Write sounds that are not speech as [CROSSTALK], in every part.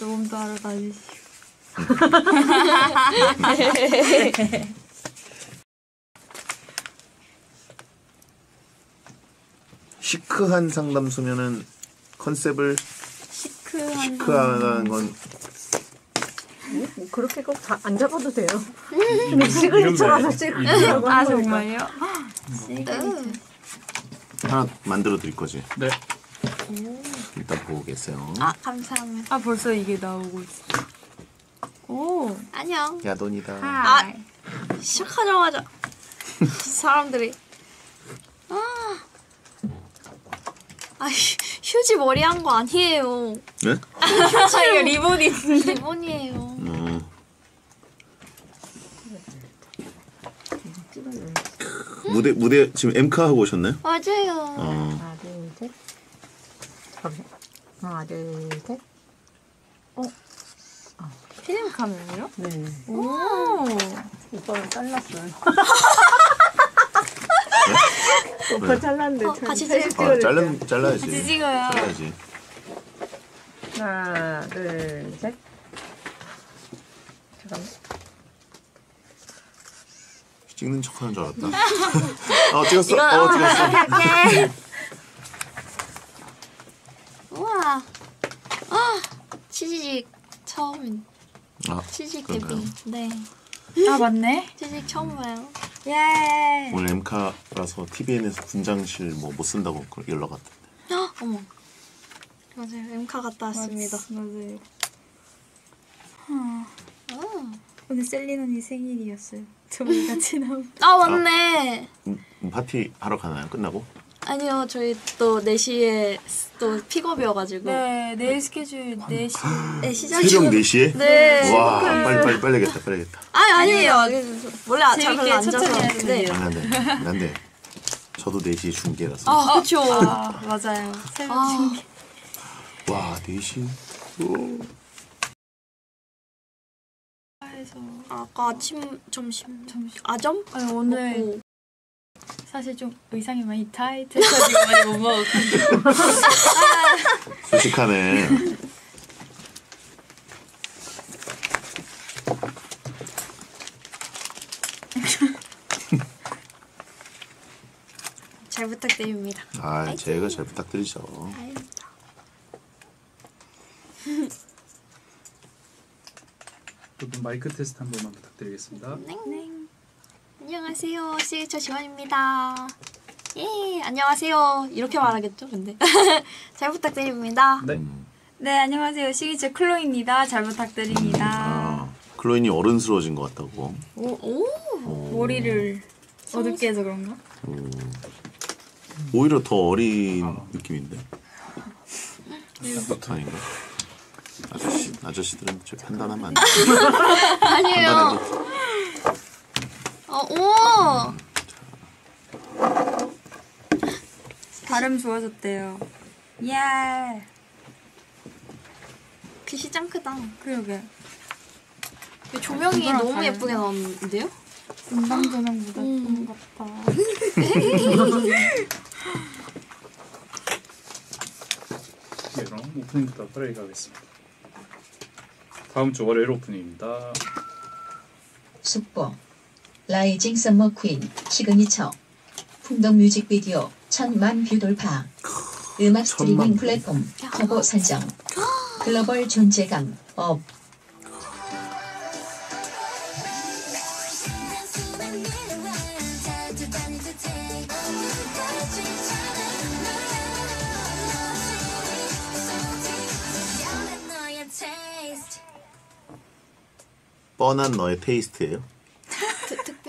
녹음도 하러 다니시고. 시크한 상담소면은 컨셉을 시크한. 시크하다는 건 뭐 그렇게 꼭 다 안 잡아도 돼요. 근데 시그니처라서 시그니처라고 아한 거니까. 정말요? 하나 만들어 드릴 거지. 네. 일단 보고 계세요. 아 감사합니다. 아 벌써 이게 나오고 있어. 오. 안녕. 야돈이다. 아. 시작하자마자 [LAUGHS] 사람들이 아, 아 휴- 휴지 머리 한 거 아니에요. 네? 아 이거 리본이 있는데. 기본이에요. 음. 무대 무대 지금 엠카 하고 오셨나요? 맞아요. 어. 하나 둘 셋. 둘 셋. 필름 카메라요? 네. 오. 오빠가 잘랐어요. [LAUGHS] 오빠 잘랐는데 어, 저 같이 찍을 아, 잘라. 잘라야지. 같이 찍어요. 잘라야지. 하나 둘 셋. 잠깐만. 찍는 척하는 줄 알았다. 어 찍었어. 어 찍었어. [LAUGHS] 우와. 아 치즈직 처음 아, 치즈직 그런가요? 데뷔. 네. 아 맞네. [LAUGHS] 치즈직 처음 봐요. 예. 오늘 엠카라서 TVN에서 분장실 뭐 못 쓴다고 그 연락 왔던데. 헉, 어머. 맞아요. 엠카 갔다 왔습니다. 맞아요. 아, 아, 오늘 셀린 언니 생일이었어요. 저희 같이 나온. 아 맞네. 음, 음, 파티 하러 가나요? 끝나고? 아니요, 저희 또 4시에 또 픽업이어가지고. 네, 내일 스케줄 4시. 네, 시작이. 새벽 4시에? 네. 와 빨리 빨리 빨리겠다 빨리겠다. 아니, 아니에요. 원래 아, 잘 별로 안 자서. 해야 네. 돼요. 아, 난데 난데 저도 4시에 중계라서. 아, 그쵸. 아, 맞아요. 새벽 아. 중계. 와 4시. 오. 아까 아침, 점심. 점심. 아점? 아니, 오늘 먹고. 사실 좀 의상이 많이 타이트해가지고 많이 못 먹었거든요. 소식하네. 잘 부탁드립니다. 아 제가 잘 부탁드리죠. 아닙니다. 두분 마이크 테스트 한 번만 부탁드리겠습니다. 네. 안녕하세요. 시그처 지원입니다. 예, 안녕하세요. 이렇게 말하겠죠, 근데. [LAUGHS] 잘 부탁드립니다. 네. 음. 네, 안녕하세요. 시기체 클로입니다. 잘 부탁드립니다. 아 클로인이 어른스러워진 것 같다고. 오, 오. 오. 머리를 어둡게 해서 그런가? 오. 오히려 더 어린 느낌인데. 부터 아닌가? 아저씨 아저씨들은 저 판단하면 안 돼. [LAUGHS] 아니에요. 판단해도 어, 오! 발음 좋아졌대요. 예. 빛이 짱 크다. 그러게. 조명이 너무 다르네. 예쁘게 나왔는데요? 음방 조명보다 음. 예쁜 것 같아. 네, 그럼 오프닝부터 빠르게 가겠습니다. 다음 주 월요일 오프닝입니다. 속보 rising summer queen 시그니처. 풍덩 뮤직비디오 천만 뷰 돌파. 음악 스트리밍. 플랫폼 커버 선정. 글로벌 존재감 up. 뻔한 너의 taste예요.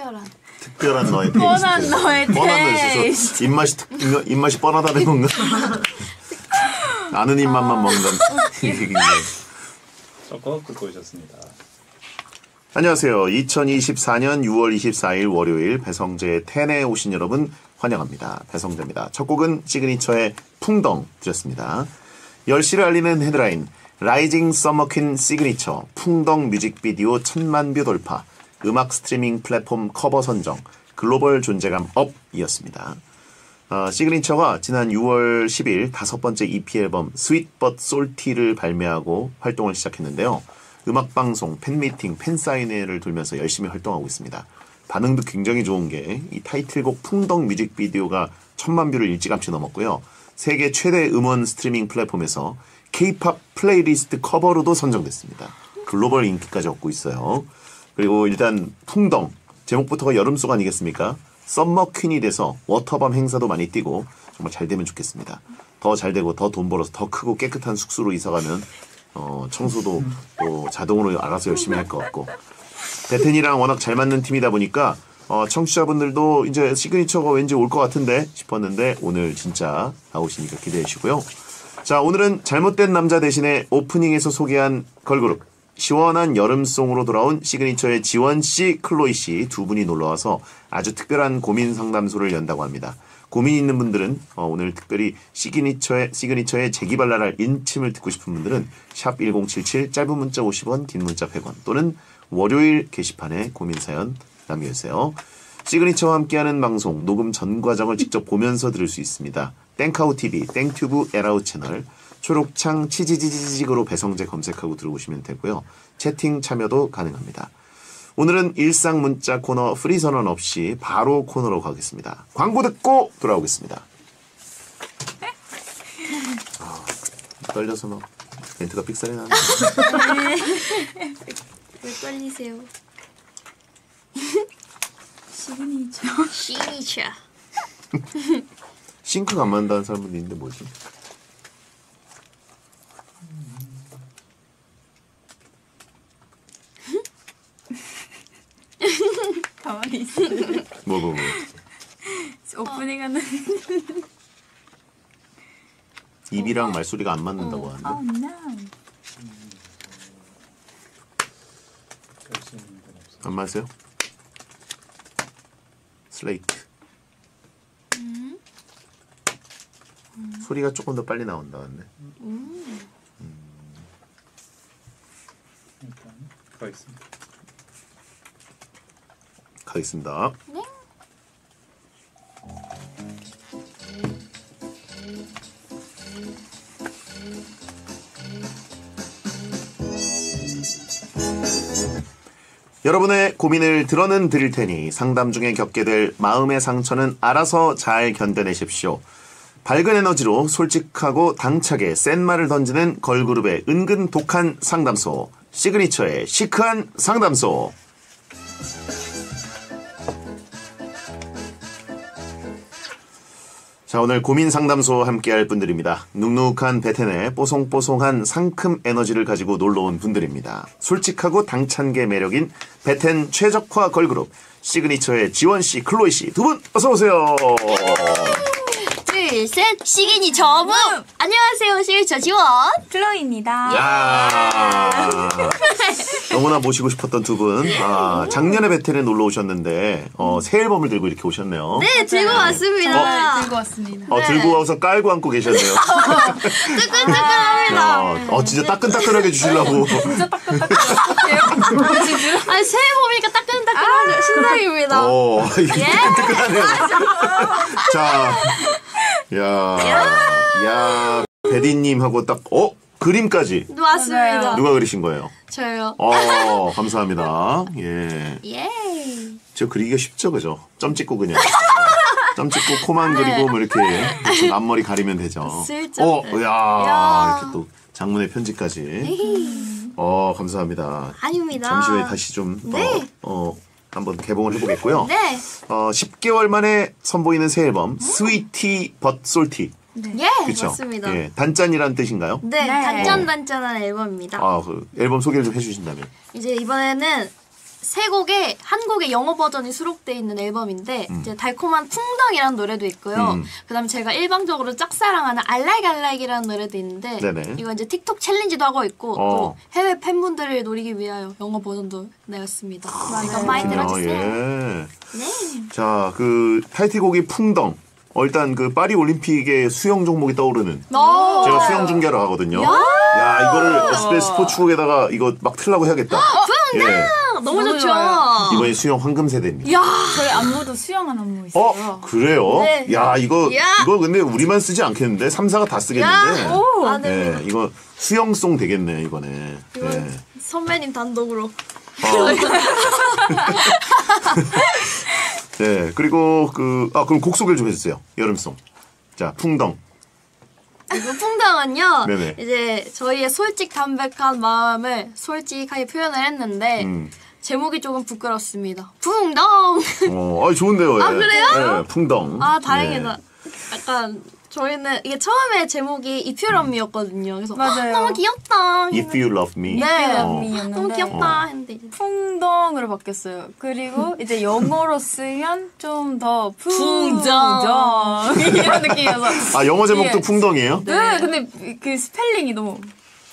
특, 특별한. 특별한 너의 [LAUGHS] taste. 뻔한 너의 뻔한 너의 taste. 입맛이 특, 입맛- 입맛이 뻔하다는 건가? [LAUGHS] 아는 입맛만 얘기인가요? 저거 듣고 오셨습니다. 안녕하세요. 2024년 6월 24일 월요일 배성재의 텐에 오신 여러분 환영합니다. 배성재입니다. 첫 곡은 시그니처의 풍덩 드렸습니다. 10시를 알리는 헤드라인 rising summer queen 시그니처 풍덩 뮤직비디오 천만 뷰 돌파 음악 스트리밍 플랫폼 커버 선정 글로벌 존재감 up이었습니다. 어, 시그니처가 지난 6월 10일 다섯 번째 EP 앨범 Sweet But Salty를 발매하고 활동을 시작했는데요. 음악 방송, 팬미팅, 팬사인회를 돌면서 열심히 활동하고 있습니다. 반응도 굉장히 좋은 게 이 타이틀곡 풍덩 뮤직비디오가 천만 뷰를 일찌감치 넘었고요. 세계 최대 음원 스트리밍 플랫폼에서 K-팝 playlist 커버로도 선정됐습니다. 글로벌 인기까지 얻고 있어요. 그리고 일단 풍덩 제목부터가 여름송 아니겠습니까? summer queen이 돼서 워터밤 행사도 많이 뛰고 정말 잘 되면 좋겠습니다. 더 잘 되고 더 돈 벌어서 더 크고 깨끗한 숙소로 이사가면 어, 청소도 또 자동으로 알아서 열심히 할 것 같고 베텐이랑 워낙 잘 맞는 팀이다 보니까 어, 청취자분들도 이제 시그니처가 왠지 올 것 같은데 싶었는데 오늘 진짜 나오시니까 기대해 주시고요. 자 오늘은 잘못된 남자 대신에 오프닝에서 소개한 걸그룹 시원한 여름송으로 돌아온 시그니처의 지원 씨, 클로이 씨 두 분이 놀러와서 아주 특별한 고민 상담소를 연다고 합니다. 고민 있는 분들은 어, 오늘 특별히 시그니처의 시그니처의 재기발랄할 일침을 듣고 싶은 분들은 샵 1077 짧은 문자 50원, 긴 문자 100원 또는 월요일 게시판에 고민 사연 남겨주세요. 시그니처와 함께하는 방송 녹음 전 과정을 직접 보면서 들을 수 있습니다. 땡카우 TV, 땡튜브 에라우 채널, 초록창 치지지지직으로 배성재 검색하고 들어오시면 되고요. 채팅 참여도 가능합니다. 오늘은 일상 문자 코너 프리 선언 없이 바로 코너로 가겠습니다. 광고 듣고 돌아오겠습니다. 아, 떨려서 막 멘트가 삑사리 나네. 왜 떨리세요? 시그니처. 시니처. [LAUGHS] 싱크가 안 맞는다는 사람들이 있는데 뭐지? 가만히 있어. 뭐 뭐 뭐. [LAUGHS] 오프닝 하는. [LAUGHS] 입이랑 말소리가 안 맞는다고 하는데. 어, no. 안 맞으세요? 슬레이트. 소리가 조금 더 빨리 나온다 같네. 일단 가겠습니다. 가겠습니다. 여러분의 고민을 들어는 드릴 테니 상담 중에 겪게 될 마음의 상처는 알아서 잘 견뎌내십시오. 밝은 에너지로 솔직하고 당차게 센 말을 던지는 걸그룹의 은근 독한 상담소 시그니처의 시크한 상담소 자, 오늘 고민 상담소 함께 할 분들입니다. 눅눅한 베텐에 뽀송뽀송한 상큼 에너지를 가지고 놀러 온 분들입니다. 솔직하고 당찬게 매력인 베텐 최적화 걸그룹 시그니처의 지원 씨, 클로이 씨 두 분 어서 오세요. 둘, 셋. 시그니처. 안녕하세요. 시그니처 지원. 클로이입니다. 야 너무나 모시고 싶었던 두 분. 아, 작년에 베텐에 놀러 오셨는데 어, 새 앨범을 들고 이렇게 오셨네요. 네, 들고 왔습니다. 네, 들고 왔습니다. 어, 들고 와서 깔고 앉고 계셨네요. [LAUGHS] 뜨끈뜨끈합니다. 야, 어, 진짜 따끈따끈하게 주시려고. [LAUGHS] [LAUGHS] 아, 새해 봄이니까 따끈따끈하죠. 신상입니다. 어, 이게 뜨끈뜨끈하네요. 자, 야, 야, 베디님하고 딱, 어? 그림까지. 맞습니다. 누가 그리신 거예요? 저요. 어, 감사합니다. 예. 예. 저 그리기가 쉽죠, 그죠? 점 찍고 그냥. 점 찍고 코만 그리고 뭐 이렇게 대충 앞머리 가리면 되죠. 슬쩍. 어, 야, 야. 이렇게 또 장문의 편지까지. 어, 감사합니다. 아닙니다. 잠시 후에 다시 좀, 네. 어, 어, 한번 개봉을 해보겠고요. 네. 어, 10개월 만에 선보이는 새 앨범, 스위티 벗 솔티. 예, 그쵸? 맞습니다. 예, 단짠이란 뜻인가요? 네, 네. 단짠단짠한 앨범입니다. 아, 그 앨범 소개를 좀 해주신다면. 이제 이번에는 세 곡의 한 곡의 영어 버전이 수록돼 있는 앨범인데 이제 달콤한 풍덩이라는 노래도 있고요. 음. 그다음에 제가 일방적으로 짝사랑하는 알라이알라이라는 노래도 있는데 네네. 이거 이제 틱톡 챌린지도 하고 있고 어. 또 해외 팬분들을 노리기 위하여 영어 버전도 내었습니다. 그러니까 많이 그렇군요. 들어주세요. 예. 네. 자, 그 타이틀곡이 풍덩. 어, 일단 그 파리 올림픽의 수영 종목이 떠오르는. 너 제가 수영 중계하러 가거든요. 야, 이거를 SBS 스포츠국에다가 이거 막 틀라고 해야겠다. 예. 너무, 너무 좋죠. 좋아요. 이번에 수영 황금 세대입니다. 야, 저희 안무도 수영한 안무 있어요. 어 그래요? 네. 야 이거 야. 이거 근데 우리만 쓰지 않겠는데 3사가 다 쓰겠는데. 야, 오. 아, 네. 예, 이거 수영송 되겠네 이번에. 이건 예. 선배님 단독으로. 어. [LAUGHS] 네 그리고 그 아 그럼 곡 소개를 좀 해주세요 여름송. 자 풍덩. 이거 풍당은요. 네네. 이제 저희의 솔직 담백한 마음을 솔직하게 표현을 했는데 음. 제목이 조금 부끄럽습니다. 풍덩. 어, 아 좋은데요. 아, 예. 그래요? 예, 풍덩. 아 다행이다. 예. 약간 저희는 이게 처음에 제목이 If you love이었거든요. 그래서 맞아요. 너무 귀엽다. If you love me. 네. If you 어. love 너무 귀엽다 했는데 이제 풍덩으로 바뀌었어요. 그리고 [LAUGHS] 이제 영어로 쓰면 좀 더 풍덩. 풍덩 [LAUGHS] 이런 느낌이어서. 아 영어 제목도 예. 풍덩이에요? 네, 근데 그 스펠링이 너무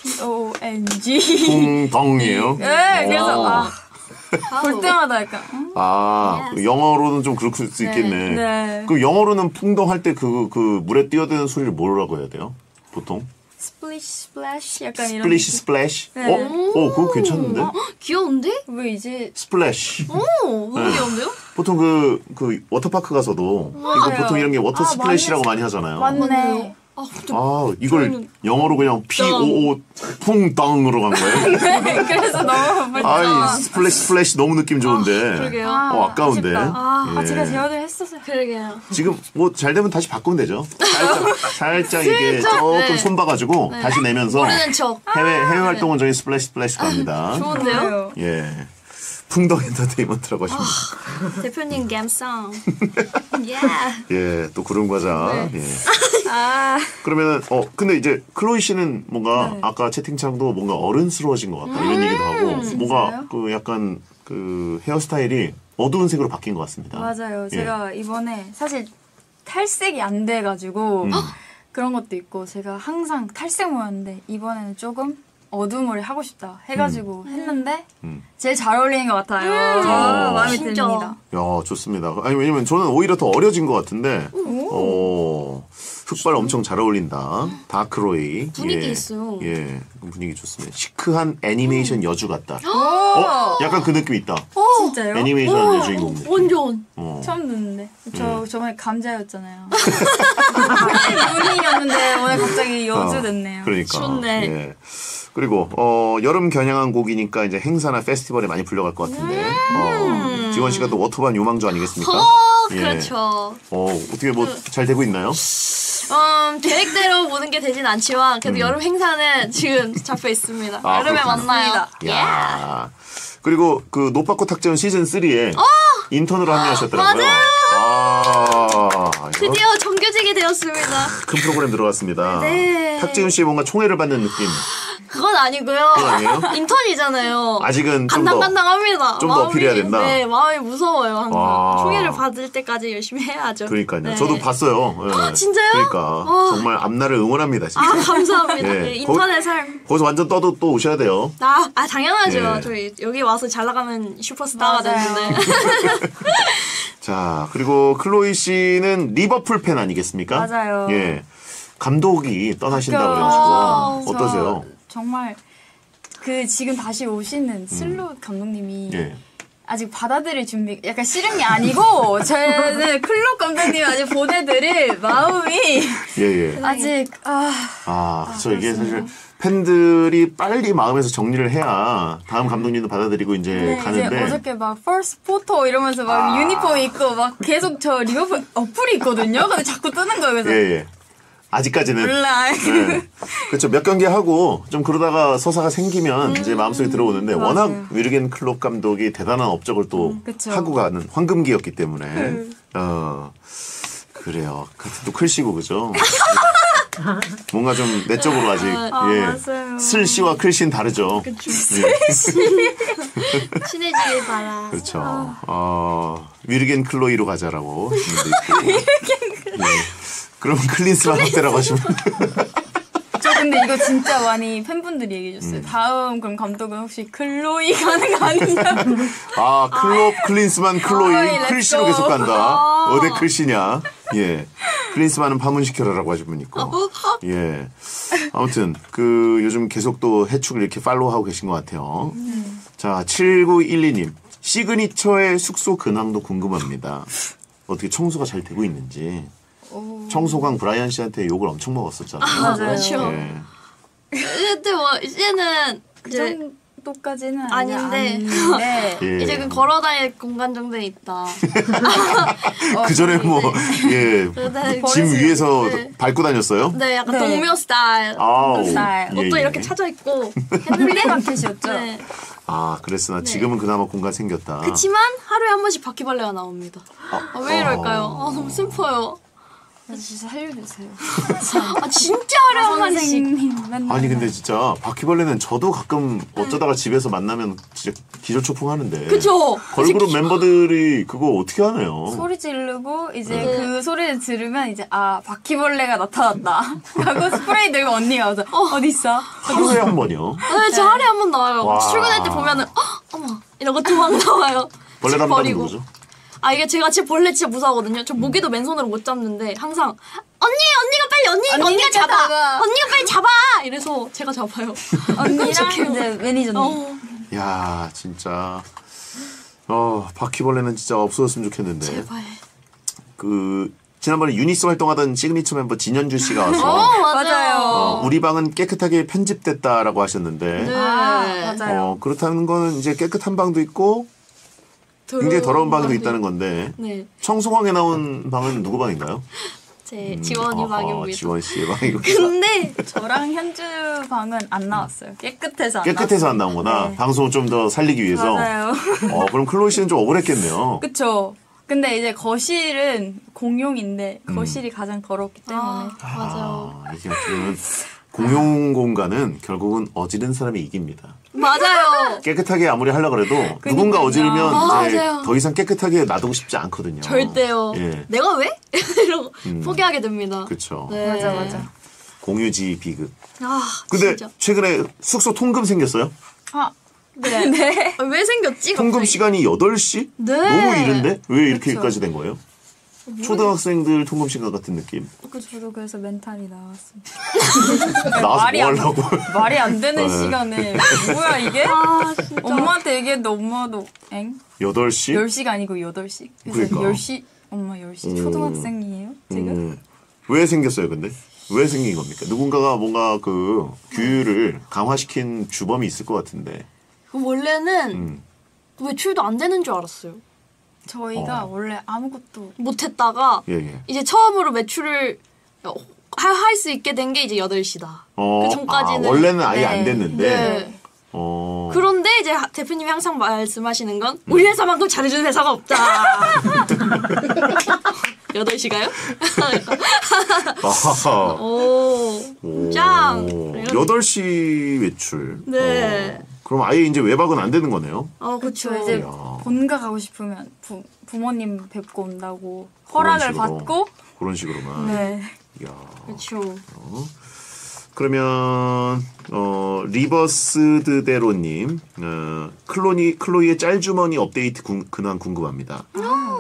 P O N G. 풍덩이에요. 네, 그래서 어. 아, 볼 때마다 약간 음? 아 Yes. 영어로는 좀 그럴 수 있겠네. 네. 그 영어로는 풍덩 할 때 그 그 물에 뛰어드는 소리를 뭐라고 해야 돼요? 보통 splish splash 약간 이런. splish splash. 네. 어? 어 그거 괜찮은데? 헉, 귀여운데? 왜 이제 splash. 오 너무 네. 귀여운데요? 보통 그, 그, 워터파크 가서도, 이거. 보통 이런 게 water 아, splash라고 많이 많이 하잖아요. 맞네. 아, 좀 아, 이걸 저희는- 영어로 그냥 P-O-O 풍덩으로 간 거예요? [LAUGHS] 그래서 너무 불쌍. 아이, splash splash 너무 느낌 좋은데. 그러게요. 어, 아까운데. 아쉽다. 아, 예. 제가 제어를 했었어요. 그러게요. 지금 뭐 잘 되면 다시 바꾸면 되죠. 살짝, 살짝 이게 조금 네. 손봐가지고 다시 내면서 모르는 척. 해외, 해외 활동은 저희 splash splash 갑니다. 좋은데요? 예. 풍덩 엔터테인먼트라고 하시면 됩니다. 대표님 감성. 예. 예, 또 구름 과자. 네. 예. 아, 그러면은 어 근데 이제 클로이 씨는 뭔가 네. 아까 채팅창도 뭔가 어른스러워진 것 같다 이런 얘기도 하고 뭔가 진짜요? 그 약간 그 헤어스타일이 어두운 색으로 바뀐 것 같습니다. 맞아요. 예. 제가 이번에 사실 탈색이 안 돼가지고 음. 그런 것도 있고 제가 항상 탈색 모였는데 이번에는 조금 어두운 머리 하고 싶다 해가지고 했는데 음. 제일 잘 어울리는 것 같아요. 아, 마음에 진짜. 듭니다. 야 좋습니다. 아니 왜냐면 저는 오히려 더 어려진 것 같은데. 어 흑발 엄청 잘 어울린다. 다크로이. 분위기 예. 있어요. 예, 분위기 좋습니다. 시크한 애니메이션 여주 같다. 어, 약간 그 느낌 있다. 진짜요? 애니메이션 여주인공 느낌. 완전. 어. 처음 듣는데 음. 저 저번에 감자였잖아요. [LAUGHS] 눈이었는데 오늘 갑자기 여주 어, 됐네요. 그러니까. 좋네. 예. 그리고 어, 여름 겨냥한 곡이니까 이제 행사나 페스티벌에 많이 불려갈 것 같은데. 어, 지원 씨가 또 워터반 요망주 아니겠습니까? 음. 어, 예. 그렇죠. 어, 어떻게 뭐 잘 되고 있나요? 음, 계획대로 모든 게 되진 않지만 그래도 여름 행사는 지금 잡혀 있습니다. 아, 여름에 그렇구나. 만나요. 야. 그리고 그 노빠꾸 탁재훈 시즌 3에 인턴으로 합류하셨더라고요. 맞아요. 아, 드디어 정규직이 되었습니다. 큰 프로그램 들어갔습니다. [LAUGHS] 네. 탁재훈 씨 뭔가 총애를 받는 느낌. 그건 아니고요. 그건 아니에요? [LAUGHS] 인턴이잖아요. 아직은 좀 더. 간당간당합니다. 좀더 마음이, 어필해야 된다? 네, 마음이 무서워요. 항상. 아. 총애를 받을 때까지 열심히 해야죠. 그러니까요. 네. 저도 봤어요. 예. 진짜요? 그러니까 와. 정말 앞날을 응원합니다. 진짜. 아, 감사합니다. 예. 예, 인턴의 삶. 거기서 완전 떠도 또 오셔야 돼요. 아, 아 당연하죠. 예. 저희 여기 와서 잘 나가면 슈퍼스타가. 되는데. [LAUGHS] 자, 그리고 클로이 씨는 리버풀 팬 아니겠습니까? 맞아요. 예. 감독이 떠나신다고 그래가지고 아, 어떠세요? 저 정말 그 지금 다시 오시는 슬롯 감독님이 음. 예. 아직 받아들일 준비 약간 싫은 게 아니고 [LAUGHS] 저는 클롭 감독님 아직 보내드릴 마음이 예, 예. 아직 아 아, 그쵸. 이게 사실 팬들이 빨리 마음에서 정리를 해야 다음 감독님도 받아들이고 이제 네, 이제 가는데. 어저께 막 first photo 이러면서 막 아. 유니폼 입고 막 계속 저 리버풀 어플이 있거든요. 근데 자꾸 뜨는 거예요. 그래서 예, 예. 아직까지는. 몰라. 네. 그렇죠. 몇 경기 하고 좀 그러다가 서사가 생기면 이제 마음속에 들어오는데 워낙 음, 맞아요. 위르겐 클롭 감독이 대단한 업적을 또 그쵸. 하고 가는 황금기였기 때문에 어 그래요. 같은 또 클시고 그죠. [LAUGHS] 뭔가 좀 내적으로 아직 아, 예. 맞아요. 슬씨와 클씨는 다르죠. 예. [LAUGHS] 친해지길 바라. 그렇죠. 어, 위르겐 클로이로 가자라고 하시는 분도 있고. 예. 그러면 클린스만 학대라고 하시면 저 [LAUGHS] 근데 이거 진짜 많이 팬분들이 얘기해줬어요. 음. 다음 그럼 감독은 혹시 클로이 가는 거 아니냐? 아, 클롭, 클린스만, 클로이, 아이, 클시로. 계속 간다. 어디 클시냐. 예. 클린스만은 파문시켜라라고 하신 분 있고. 예. 아무튼, 그, 요즘 계속 또 해축을 이렇게 팔로우하고 계신 것 같아요. 자, 7912님. 시그니처의 숙소 근황도 궁금합니다. 어떻게 청소가 잘 되고 있는지. 청소광 브라이언 씨한테 욕을 엄청 먹었었잖아요. 맞아요. 그렇죠. 예. 근데 뭐 이제는 그 이제 정도까지는 아닌데. 아닌데 예. [LAUGHS] 이제 그 걸어다닐 공간 정도는 있다. 어, [LAUGHS] 그 전에 뭐, 예. 네, 짐 위에서 네. 밟고 다녔어요? 네, 약간 네. 동묘 스타일. 아우. 스타일. 옷도 예, 이렇게 예. 차져 있고 [LAUGHS] 했는데 마켓이었죠. 네. 아, 그랬으나 지금은 그나마 공간 생겼다. 그치만 하루에 한 번씩 바퀴벌레가 나옵니다. 아, 왜 이럴까요? 아, 너무 슬퍼요. 진짜 살려주세요. 아, 진짜 한 번씩. 선생님. 아니 근데 진짜 바퀴벌레는 저도 가끔 어쩌다가 집에서 만나면 진짜 기절초풍 하는데 그쵸? 걸그룹 멤버들이 그거 어떻게 하나요? 소리 지르고 이제 네. 그 소리를 들으면 이제 아 바퀴벌레가 나타났다 [LAUGHS] 하고 스프레이 들고 언니가 와서 어, 디 있어? 하루에 한 번이요. 네, 저 하루에 한 번 나와요. 와. 출근할 때 보면은 어, 어머 이러고 도망 나와요. 벌레 버리고. 누구죠? 아 이게 제가 진짜 벌레 진짜 무서워하거든요. 저 모기도 맨손으로 못 잡는데 항상 언니 언니가 빨리 언니 언니가 언니가 잡아 잡아. 언니가 빨리 잡아 이래서 제가 잡아요. [LAUGHS] 언니랑. [LAUGHS] 이제 매니저님. 어, 야 진짜 어 바퀴벌레는 진짜 없어졌으면 좋겠는데 제발. 그 지난번에 유니스 활동하던 시그니처 멤버 진현주 씨가 와서 어 맞아요. 맞아요. 어, 우리 방은 깨끗하게 편집됐다라고 하셨는데 네. 아 맞아요. 어, 그렇다는 거는 이제 깨끗한 방도 있고 굉장히 더러운 방도 있다는 건데 네, 청소방에 나온 방은 누구 방인가요? 제 지원이 어허, 방입니다. 지원 씨의 방이고 [LAUGHS] 근데 저랑 현주 방은 안 나왔어요. 깨끗해서 안 깨끗해서 안. 나온 거나 네. 방송을 좀 더 살리기 위해서 맞아요. 어 그럼 클로이 씨는 좀 억울했겠네요. 그쵸. 근데 이제 거실은 공용인데 음. 거실이 가장 더럽기 때문에 아, 맞아요. 아, 이게 공용 공간은 결국은 어지른 사람이 이깁니다. 맞아요. 깨끗하게 아무리 하려고 해도 누군가 어지르면 아, 이제 맞아요. 더 이상 깨끗하게 놔두고 싶지 않거든요. 절대요. 예, 내가 왜? [LAUGHS] 이러고 포기하게 됩니다. 그렇죠. 네. 맞아 맞아. 공유지 비극. 아, 근데 진짜. 최근에 숙소 통금 생겼어요? 아 네. 네. 아, 왜 생겼지? 통금 갑자기? 시간이 8시? 네. 너무 이른데? 왜 이렇게까지. 된 거예요? 초등학생들 통금 시간 같은 느낌? 그 저도 그래서 멘탈이 나왔습니다. 나와서 말이 뭐 안- 하려고? [LAUGHS] 말이 안 되는 네. 시간에 뭐야 이게? 아. 엄마한테 얘기했는데 엄마도 엥? 8시? 10시가 아니고 8시. 그래서 그러니까. 10시 엄마 10시 초등학생이에요? 지금? 음, 왜 생겼어요, 근데? 왜 생긴 겁니까? 누군가가 뭔가 그 규율을 강화시킨 주범이 있을 것 같은데. 그 원래는 음. 외출도 안 되는 줄 알았어요. 저희가 어. 원래 아무것도 못했다가 예, 예. 이제 처음으로 외출을 할 수 있게 된 게 이제 8시다. 어, 그 전까지는. 아, 원래는 아예 네. 안 됐는데. 네. 어. 그런데 이제 하- 대표님이 항상 말씀하시는 건 우리 회사만큼 잘해주는 회사가 없다. 8시가요? 아하하. 오, 오. 짱! 8시 외출. 네. 어. 그럼 아예 이제 외박은 안 되는 거네요? 어, 그쵸 그쵸. 이제 야. 본가 가고 싶으면 부, 부모님 뵙고 온다고 허락을 그런 식으로. 받고 그런 식으로만. 네 이야. 그쵸. 그러면 어 리버스드대로님 어, 클로니 클로이의 짤주머니 업데이트 궁- 근황 궁금합니다.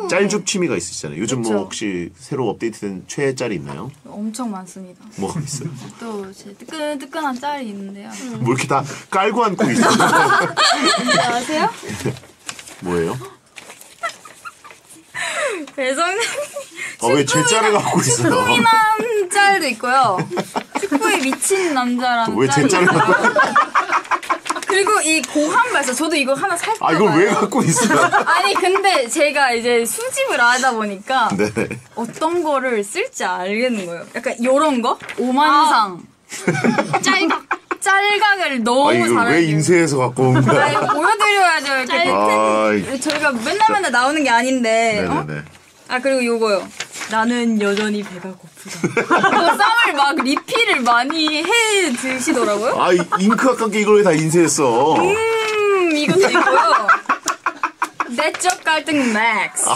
짤줍 취미가 있으시잖아요. 요즘 뭐 그쵸. 혹시 새로 업데이트된 최애 짤이 있나요? 엄청 많습니다. 뭐가 있어요? [LAUGHS] 또 제 뜨끈 뜨끈한 짤이 있는데요. 뭐 이렇게 다 깔고 앉고 있어요? [LAUGHS] 아세요? [LAUGHS] 뭐예요? [LAUGHS] 배성님 아, 왜제 짤을 갖고 있어요? 축구남 짤도 있고요. 축구에 미친 남자라는 왜제 짤이 짤을 있고요. 갖고 그리고 이 고한 발사 저도 이거 하나 살까 아, 이걸 봐요. 왜 갖고 있어요? 아니 근데 제가 이제 수집을 하다 보니까 네. 어떤 거를 쓸지 알겠는 거예요. 약간 요런 거? 오만상. [LAUGHS] 짤각. 짤각을 너무 아, 이걸 잘해요. 왜 인쇄해서 갖고 온 아, 거야? 이거 보여드려야죠. 이렇게 짤- 아, 이- 저희가 맨날 맨날 나오는 게 아닌데. 어? 네네네. 아 그리고 요거요. 나는 여전히 배가 고프다. 이거 쌈을 막 리필을 많이 해 드시더라고요. 아, 이 잉크 아깝게 이걸 왜 다 인쇄했어? 음 이것도 있고요. 내적 갈등 max.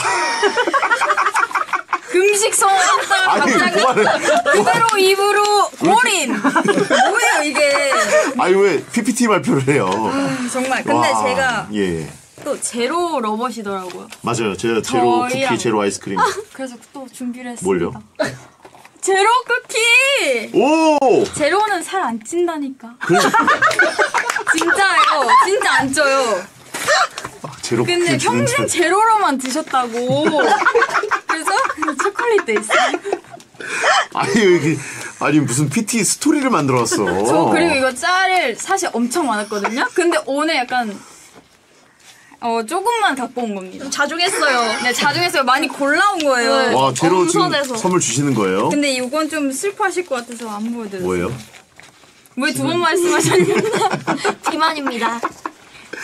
금식 선언한다 아니, 갑자기 그만해. 그대로 입으로 올인. 뭐예요 이게? 아니, 왜 PPT 발표를 해요? 정말. 근데 와, 제가 예. 또 제로 러버시더라고요. 맞아요. 제가 제로 쿠키, 제로 아이스크림. 그래서 또 준비를 했습니다. 뭘요? 제로 쿠키. 오! 제로는 살 안 찐다니까. 그, [LAUGHS] 진짜예요. 진짜 안 쪄요. 제로 근데 평생 줄- 제로로만 드셨다고. [LAUGHS] 그래서 초콜릿도 있어요. 아니 여기 아니 무슨 PT 스토리를 만들어놨어. 저 그리고 이거 짤을 사실 엄청 많았거든요. 근데 오늘 약간 어 조금만 갖고 온 겁니다. 자중했어요. 네 자중해서 많이 골라온 거예요. 와 제로 지금 엄선해서. 선물 주시는 거예요? 근데 이건 좀 슬퍼하실 것 같아서 안 보여드렸어요. 뭐예요? 왜 두 번 말씀하셨냐? [LAUGHS] 비만입니다.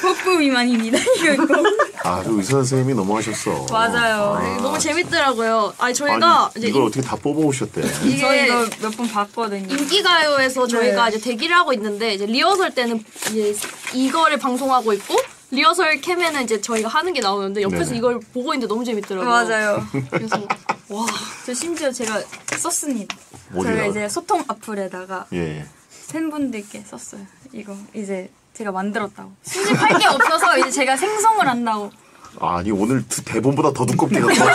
헛부 미만입니다. [LAUGHS] 이거 이거. 아, 그 의사 선생님이 넘어가셨어. 맞아요. 너무 재밌더라고요. 아니 저희가 아니, 이제 이걸 어떻게 다 뽑아오셨대? 저 이게 이거 몇번 봤거든요. 인기가요에서 저희가 네. 이제 대기를 하고 있는데 이제 리허설 때는 이제 이거를 방송하고 있고 리허설 캠에는 이제 저희가 하는 게 나오는데 옆에서 네네. 이걸 보고 있는데 너무 재밌더라고요. 맞아요. 그래서 [LAUGHS] 와 저 심지어 제가 썼습니다. 제가 이제 소통 어플에다가 예. 팬분들께 썼어요. 이거 이제 제가 만들었다고. 수집할 게 없어서 이제 제가 생성을 한다고. 아니, 오늘 두- 대본보다 더 두껍게 썼어.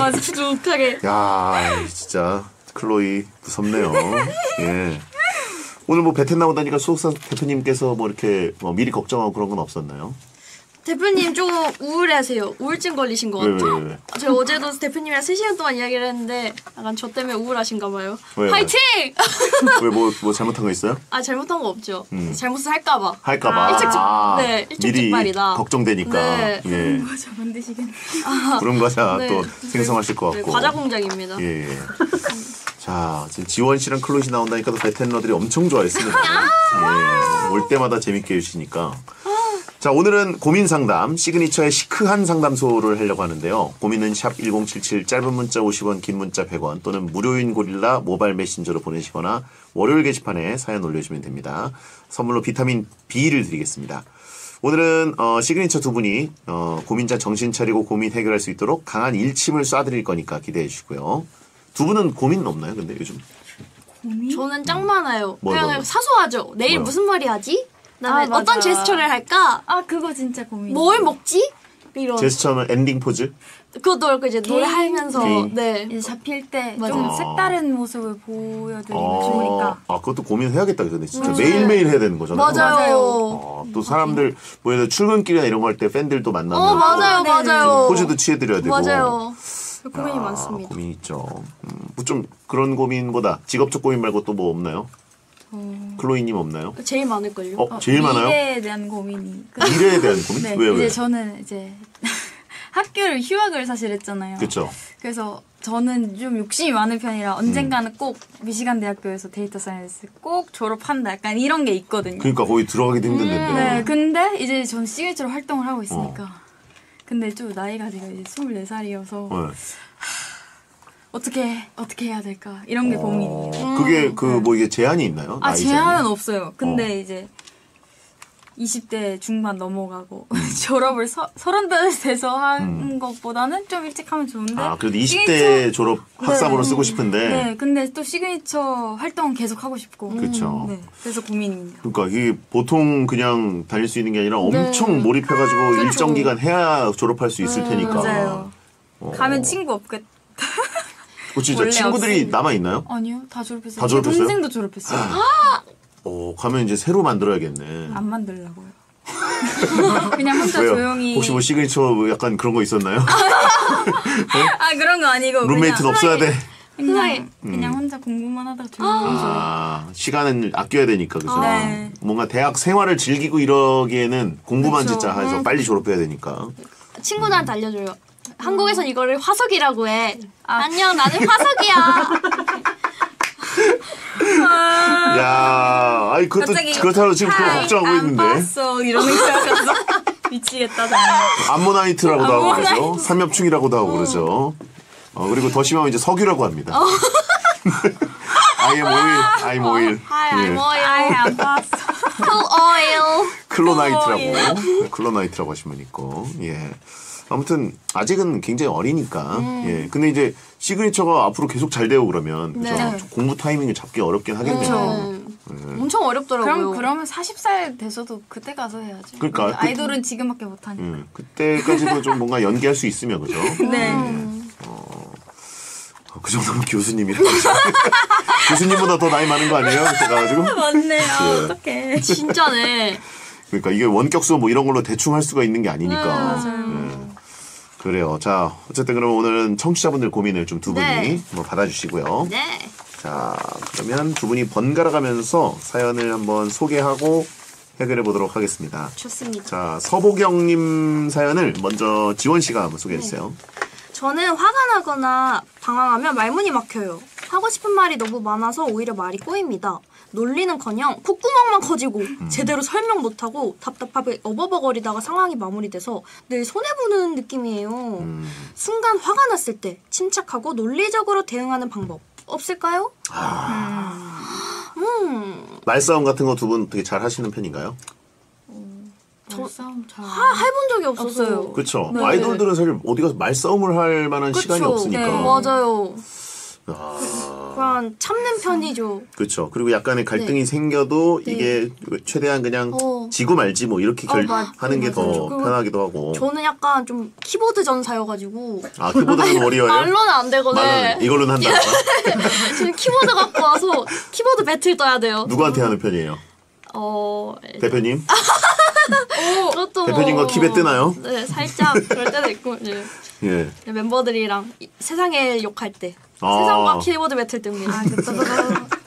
아, 부족하게. 야, 진짜 클로이 무섭네요. 예. 오늘 뭐 베텐 나오다니까 수석사 대표님께서 뭐 이렇게 뭐 미리 걱정하고 그런 건 없었나요? 대표님 좀 우울해하세요. 우울증 걸리신 것 왜, 같죠? 왜, 왜, 왜? 제가 어제도 대표님이랑 3시간 동안 이야기를 했는데 약간 저 때문에 우울하신가 봐요. 왜, 왜? 화이팅! 왜 뭐 뭐 잘못한 거 있어요? 아 잘못한 거 없죠. 음. 잘못을 할까 봐. 할까 봐. 일찍 집- 아, 네, 일찍 미리 집발이다. 걱정되니까. 네. 예. 맞아, 만드시겠네. 그런 과자 네. 또 생성하실 것 네, 같고. 과자 공장입니다. 예. 예. 자, 지금 지원 씨랑 클로이 씨 나온다니까 또 베텐러들이 엄청 좋아했습니다. [LAUGHS] 예. 올 때마다 재밌게 해주시니까. 자, 오늘은 고민 상담, 시그니처의 시크한 상담소를 하려고 하는데요. 고민은 샵 1077, 짧은 문자 50원, 긴 문자 100원, 또는 무료인 고릴라 모바일 메신저로 보내시거나 월요일 게시판에 사연 올려주시면 됩니다. 선물로 비타민 B를 드리겠습니다. 오늘은 어, 시그니처 두 분이 어, 고민자 정신 차리고 고민 해결할 수 있도록 강한 일침을 쏴드릴 거니까 기대해 주시고요. 두 분은 고민 없나요? 근데 요즘 저는 짱 많아요. 뭐, 그냥 뭐, 뭐. 사소하죠. 내일 뭐요? 무슨 말이 하지? 나는 아. 어떤 제스처를 할까? 아, 그거 진짜 고민. 뭘 먹지? 이런. 제스처는 엔딩 포즈? 그것도 그렇고 이제 노래하면서 개인. 네. 이제 잡힐 때 맞아. 좀 아. 색다른 모습을 보여드리면 아, 좋으니까. 아, 그것도 고민해야겠다. 근데 진짜 음. 매일 매일 해야 되는 거잖아요. 맞아요. 아, 또 사람들 뭐 예를 들어 출근길이나 이런 거 할 때 팬들도 만나면 어 맞아요 네네. 맞아요. 포즈도 취해드려야 되고 맞아요. 고민이 아, 많습니다. 고민 있죠. 음, 뭐좀 그런 고민보다 직업적 고민 말고 또 뭐 없나요? 클로이님 없나요? 제일 많을걸요. 어, 제일 많아요? 미래에 대한 고민이. 그- 미래에 대한 고민? [LAUGHS] 네, 왜 이제 왜? 저는 이제 [LAUGHS] 학교를 휴학을 사실 했잖아요. 그렇죠. 그래서 저는 좀 욕심이 많은 편이라 언젠가는 꼭 미시간 대학교에서 data science 꼭 졸업한다. 약간 이런 게 있거든요. 그러니까 거기 들어가기도 힘든데. 네, 근데 이제 전 시그니처로 활동을 하고 있으니까. 근데 좀 나이가 제가 이제 24살이어서 네. 어떻게 어떻게 해야 될까 이런 게 고민이에요. 어, 그게 그 뭐 이게 제한이 있나요? 아 나이 제한은 제한이? 없어요. 근데 이제 20대 중반 넘어가고 [LAUGHS] 졸업을 서, 서른 살 돼서 하는 것보다는 좀 일찍 하면 좋은데. 음. 아 그래도 시그니처- 20대 졸업 학사부로 네. 쓰고 싶은데. 네, 근데 또 시그니처 활동은 계속 하고 싶고. 그쵸. 네, 그래서 고민입니다. 그러니까 이게 보통 그냥 다닐 수 있는 게 아니라 엄청 네. 몰입해가지고 일정 기간 해야 졸업할 수 있을 테니까. 음, 맞아요. 어. 가면 친구 없겠. 어, 진짜 원래 친구들이 없습니다. 남아 있나요? 아니요, 다 졸업했어요. 다 제 졸업했어요? 동생도 졸업했어요. 어 가면 이제 새로 만들어야겠네. 안 만들려고요. [LAUGHS] 그냥 혼자 왜요? 조용히. 혹시 뭐 시그니처 뭐 약간 그런 거 있었나요? [LAUGHS] 아 그런 거 아니고. 룸메이트는 그냥 없어야 돼. 그냥, 그냥 혼자 공부만 하다가 조용히. 아 시간은 아껴야 되니까 그죠. 네. 뭔가 대학 생활을 즐기고 이러기에는 공부만 그쵸. 진짜 해서 빨리 졸업해야 되니까. 친구들한테 알려줘요. 한국에선 이거를 화석이라고 해. 안녕, 나는 화석이야. [LAUGHS] 야, 아이 그것도 갑자기 그렇다고 지금 그거 하이, 걱정하고 안 있는데 봤어 이러는 거 같아서 미치겠다 저는. 암모나이트라고도 하고 그러죠. 암모나이트. 삼엽충이라고도 하고 그러죠. 어, 그리고 더 심하면 이제 석유라고 합니다. I'm oil, I'm oil. Hi, I'm 예. oil. 아예 안 봤어. Cool oil. 클로나이트라고 클로나이트라고 하시면 있고 예 아무튼 아직은 굉장히 어리니까 음. 예 근데 이제 시그니처가 앞으로 계속 잘 되고 그러면 그죠 네. 공부 타이밍을 잡기 어렵긴 하겠네요 음, 엄청 어렵더라고요. 그럼 그러면 40살 돼서도 그때 가서 해야죠. 그러니까 그- 아이돌은 지금밖에 못 하니까. 음, 그때까지도 좀 뭔가 연기할 수 있으면 그죠 [LAUGHS] 네. 어, 그 정도면 교수님이라고 [LAUGHS] 교수님보다 더 나이 많은 거 아니에요 그때 가지고 맞네. 아, 예. 어떡해. 진짜네. 그러니까 이게 원격수 뭐 이런 걸로 대충 할 수가 있는 게 아니니까. 맞아요. 네. 그래요. 자, 어쨌든 그럼 오늘은 청취자분들 고민을 좀 두 분이 네. 한번 받아주시고요. 네. 자, 그러면 두 분이 번갈아 가면서 사연을 한번 소개하고 해결해 보도록 하겠습니다. 좋습니다. 자, 서보경님 사연을 먼저 지원 씨가 한번 소개해 주세요. 저는 화가 나거나 방황하면 말문이 막혀요. 하고 싶은 말이 너무 많아서 오히려 말이 꼬입니다. 논리는커녕 콧구멍만 커지고 제대로 설명 못하고 답답하게 어버버거리다가 상황이 마무리돼서 늘 손해보는 느낌이에요. 순간 화가 났을 때 침착하고 논리적으로 대응하는 방법 없을까요? 음, 말싸움 같은 거 두 분 되게 잘 하시는 편인가요? 저 싸움 잘. 하, 해본 적이 없어서. 없어요. 그렇죠. 네. 아이돌들은 사실 어디 가서 말싸움을 할 만한 그쵸. 시간이 없으니까. 네. 맞아요. 아, 그냥 참는 편이죠. 그렇죠. 그리고 약간의 갈등이 생겨도 네. 이게 최대한 그냥 어. 지고 말지 뭐 이렇게 결, 어, 맞- 하는 게 더 편하기도 하고. 저는 약간 좀 키보드 전사여가지고 아 키보드는 워리어예요? 말로는 안 되거든. 말로는 이걸로는 한다. [LAUGHS] 지금 키보드 갖고 와서 키보드 배틀 떠야 돼요. 누구한테 하는 편이에요? 어 대표님? [LAUGHS] 그것도 대표님과 뭐- 킵에 뜨나요? 네 살짝 그럴 때도 있고 이제 예. 멤버들이랑 이- 세상에 욕할 때 아. 세상과 키보드 배틀 뜹니다. [LAUGHS]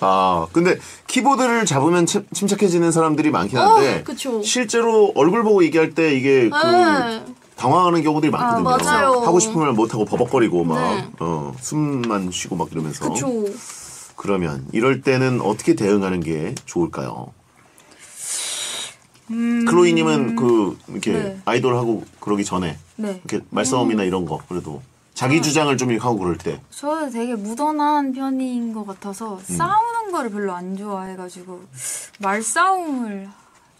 아 근데 키보드를 잡으면 침, 침착해지는 사람들이 많긴 한데 어, 그쵸. 실제로 얼굴 보고 얘기할 때 이게 그 네. 당황하는 경우들이 많거든요. 아, 맞아요. 하고 싶은 말 못하고 버벅거리고 막 네. 어, 숨만 쉬고 막 이러면서 그쵸. 그러면 이럴 때는 어떻게 대응하는 게 좋을까요? 클로이님은 그 이렇게 네. 아이돌 하고 그러기 전에 네. 이렇게 말싸움이나 이런 거 그래도 자기 주장을 좀 이렇게 하고 그럴 때 저는 되게 무던한 편인 것 같아서 음. 싸우는 거를 별로 안 좋아해가지고 말싸움을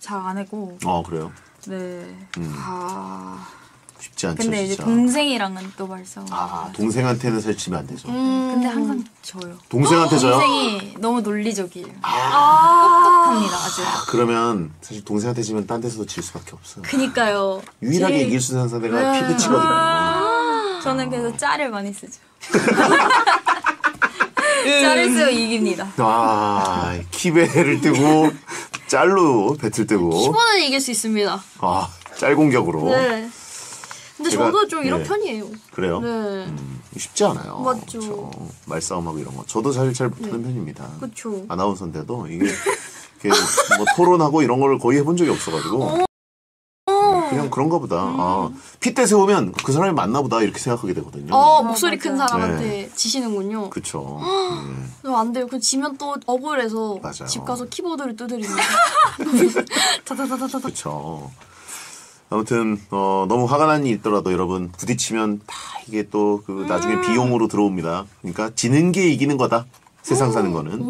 잘 안 하고 어 그래요 네. 음. 아 쉽지 않죠 근데 이제 진짜. 동생이랑은 또 말싸움. 아 동생한테는 사실 지면 안 되죠. 음. 근데 항상 져요. 동생한테 져요? 동생이 너무 논리적이에요. 아 똑똑합니다 아주. 그러면 사실 동생한테 지면 딴 데서도 질 수밖에 없어요. 그니까요. 유일하게 제일- 이길 수 있는 상대가 네. 피부치거든요. 저는 그래서 짤을 많이 쓰죠. [LAUGHS] 짤을 쓰고 이깁니다. 아 키베를 뜨고 짤로 배틀 뜨고 키보드는 이길 수 있습니다. 아짤 공격으로 네. 근데 제가- 저도 좀 이런 네. 편이에요. 그래요. 네. 음, 쉽지 않아요. 맞죠. 그렇죠. 말싸움하고 이런 거 저도 사실 잘 못하는 편입니다. 그쵸. 아나운서인데도 이게, 뭐 토론하고 이런 걸 거의 해본 적이 없어가지고 그냥 그런가 보다. 아, 핏대 세우면 그 사람이 맞나 보다 이렇게 생각하게 되거든요. 어, 목소리 큰 맞아요. 사람한테 지시는군요. 그쵸. 네. 저안 돼요. 그 지면 또 억울해서 맞아요. 집 가서 키보드를 두드립니다. 다다다다다다. [LAUGHS] [LAUGHS] 그쵸. 아무튼 어, 너무 화가 난 일이 있더라도 여러분 부딪히면 다 이게 또 그 나중에 음. 비용으로 들어옵니다. 그러니까 지는 게 이기는 거다. 세상 사는 거는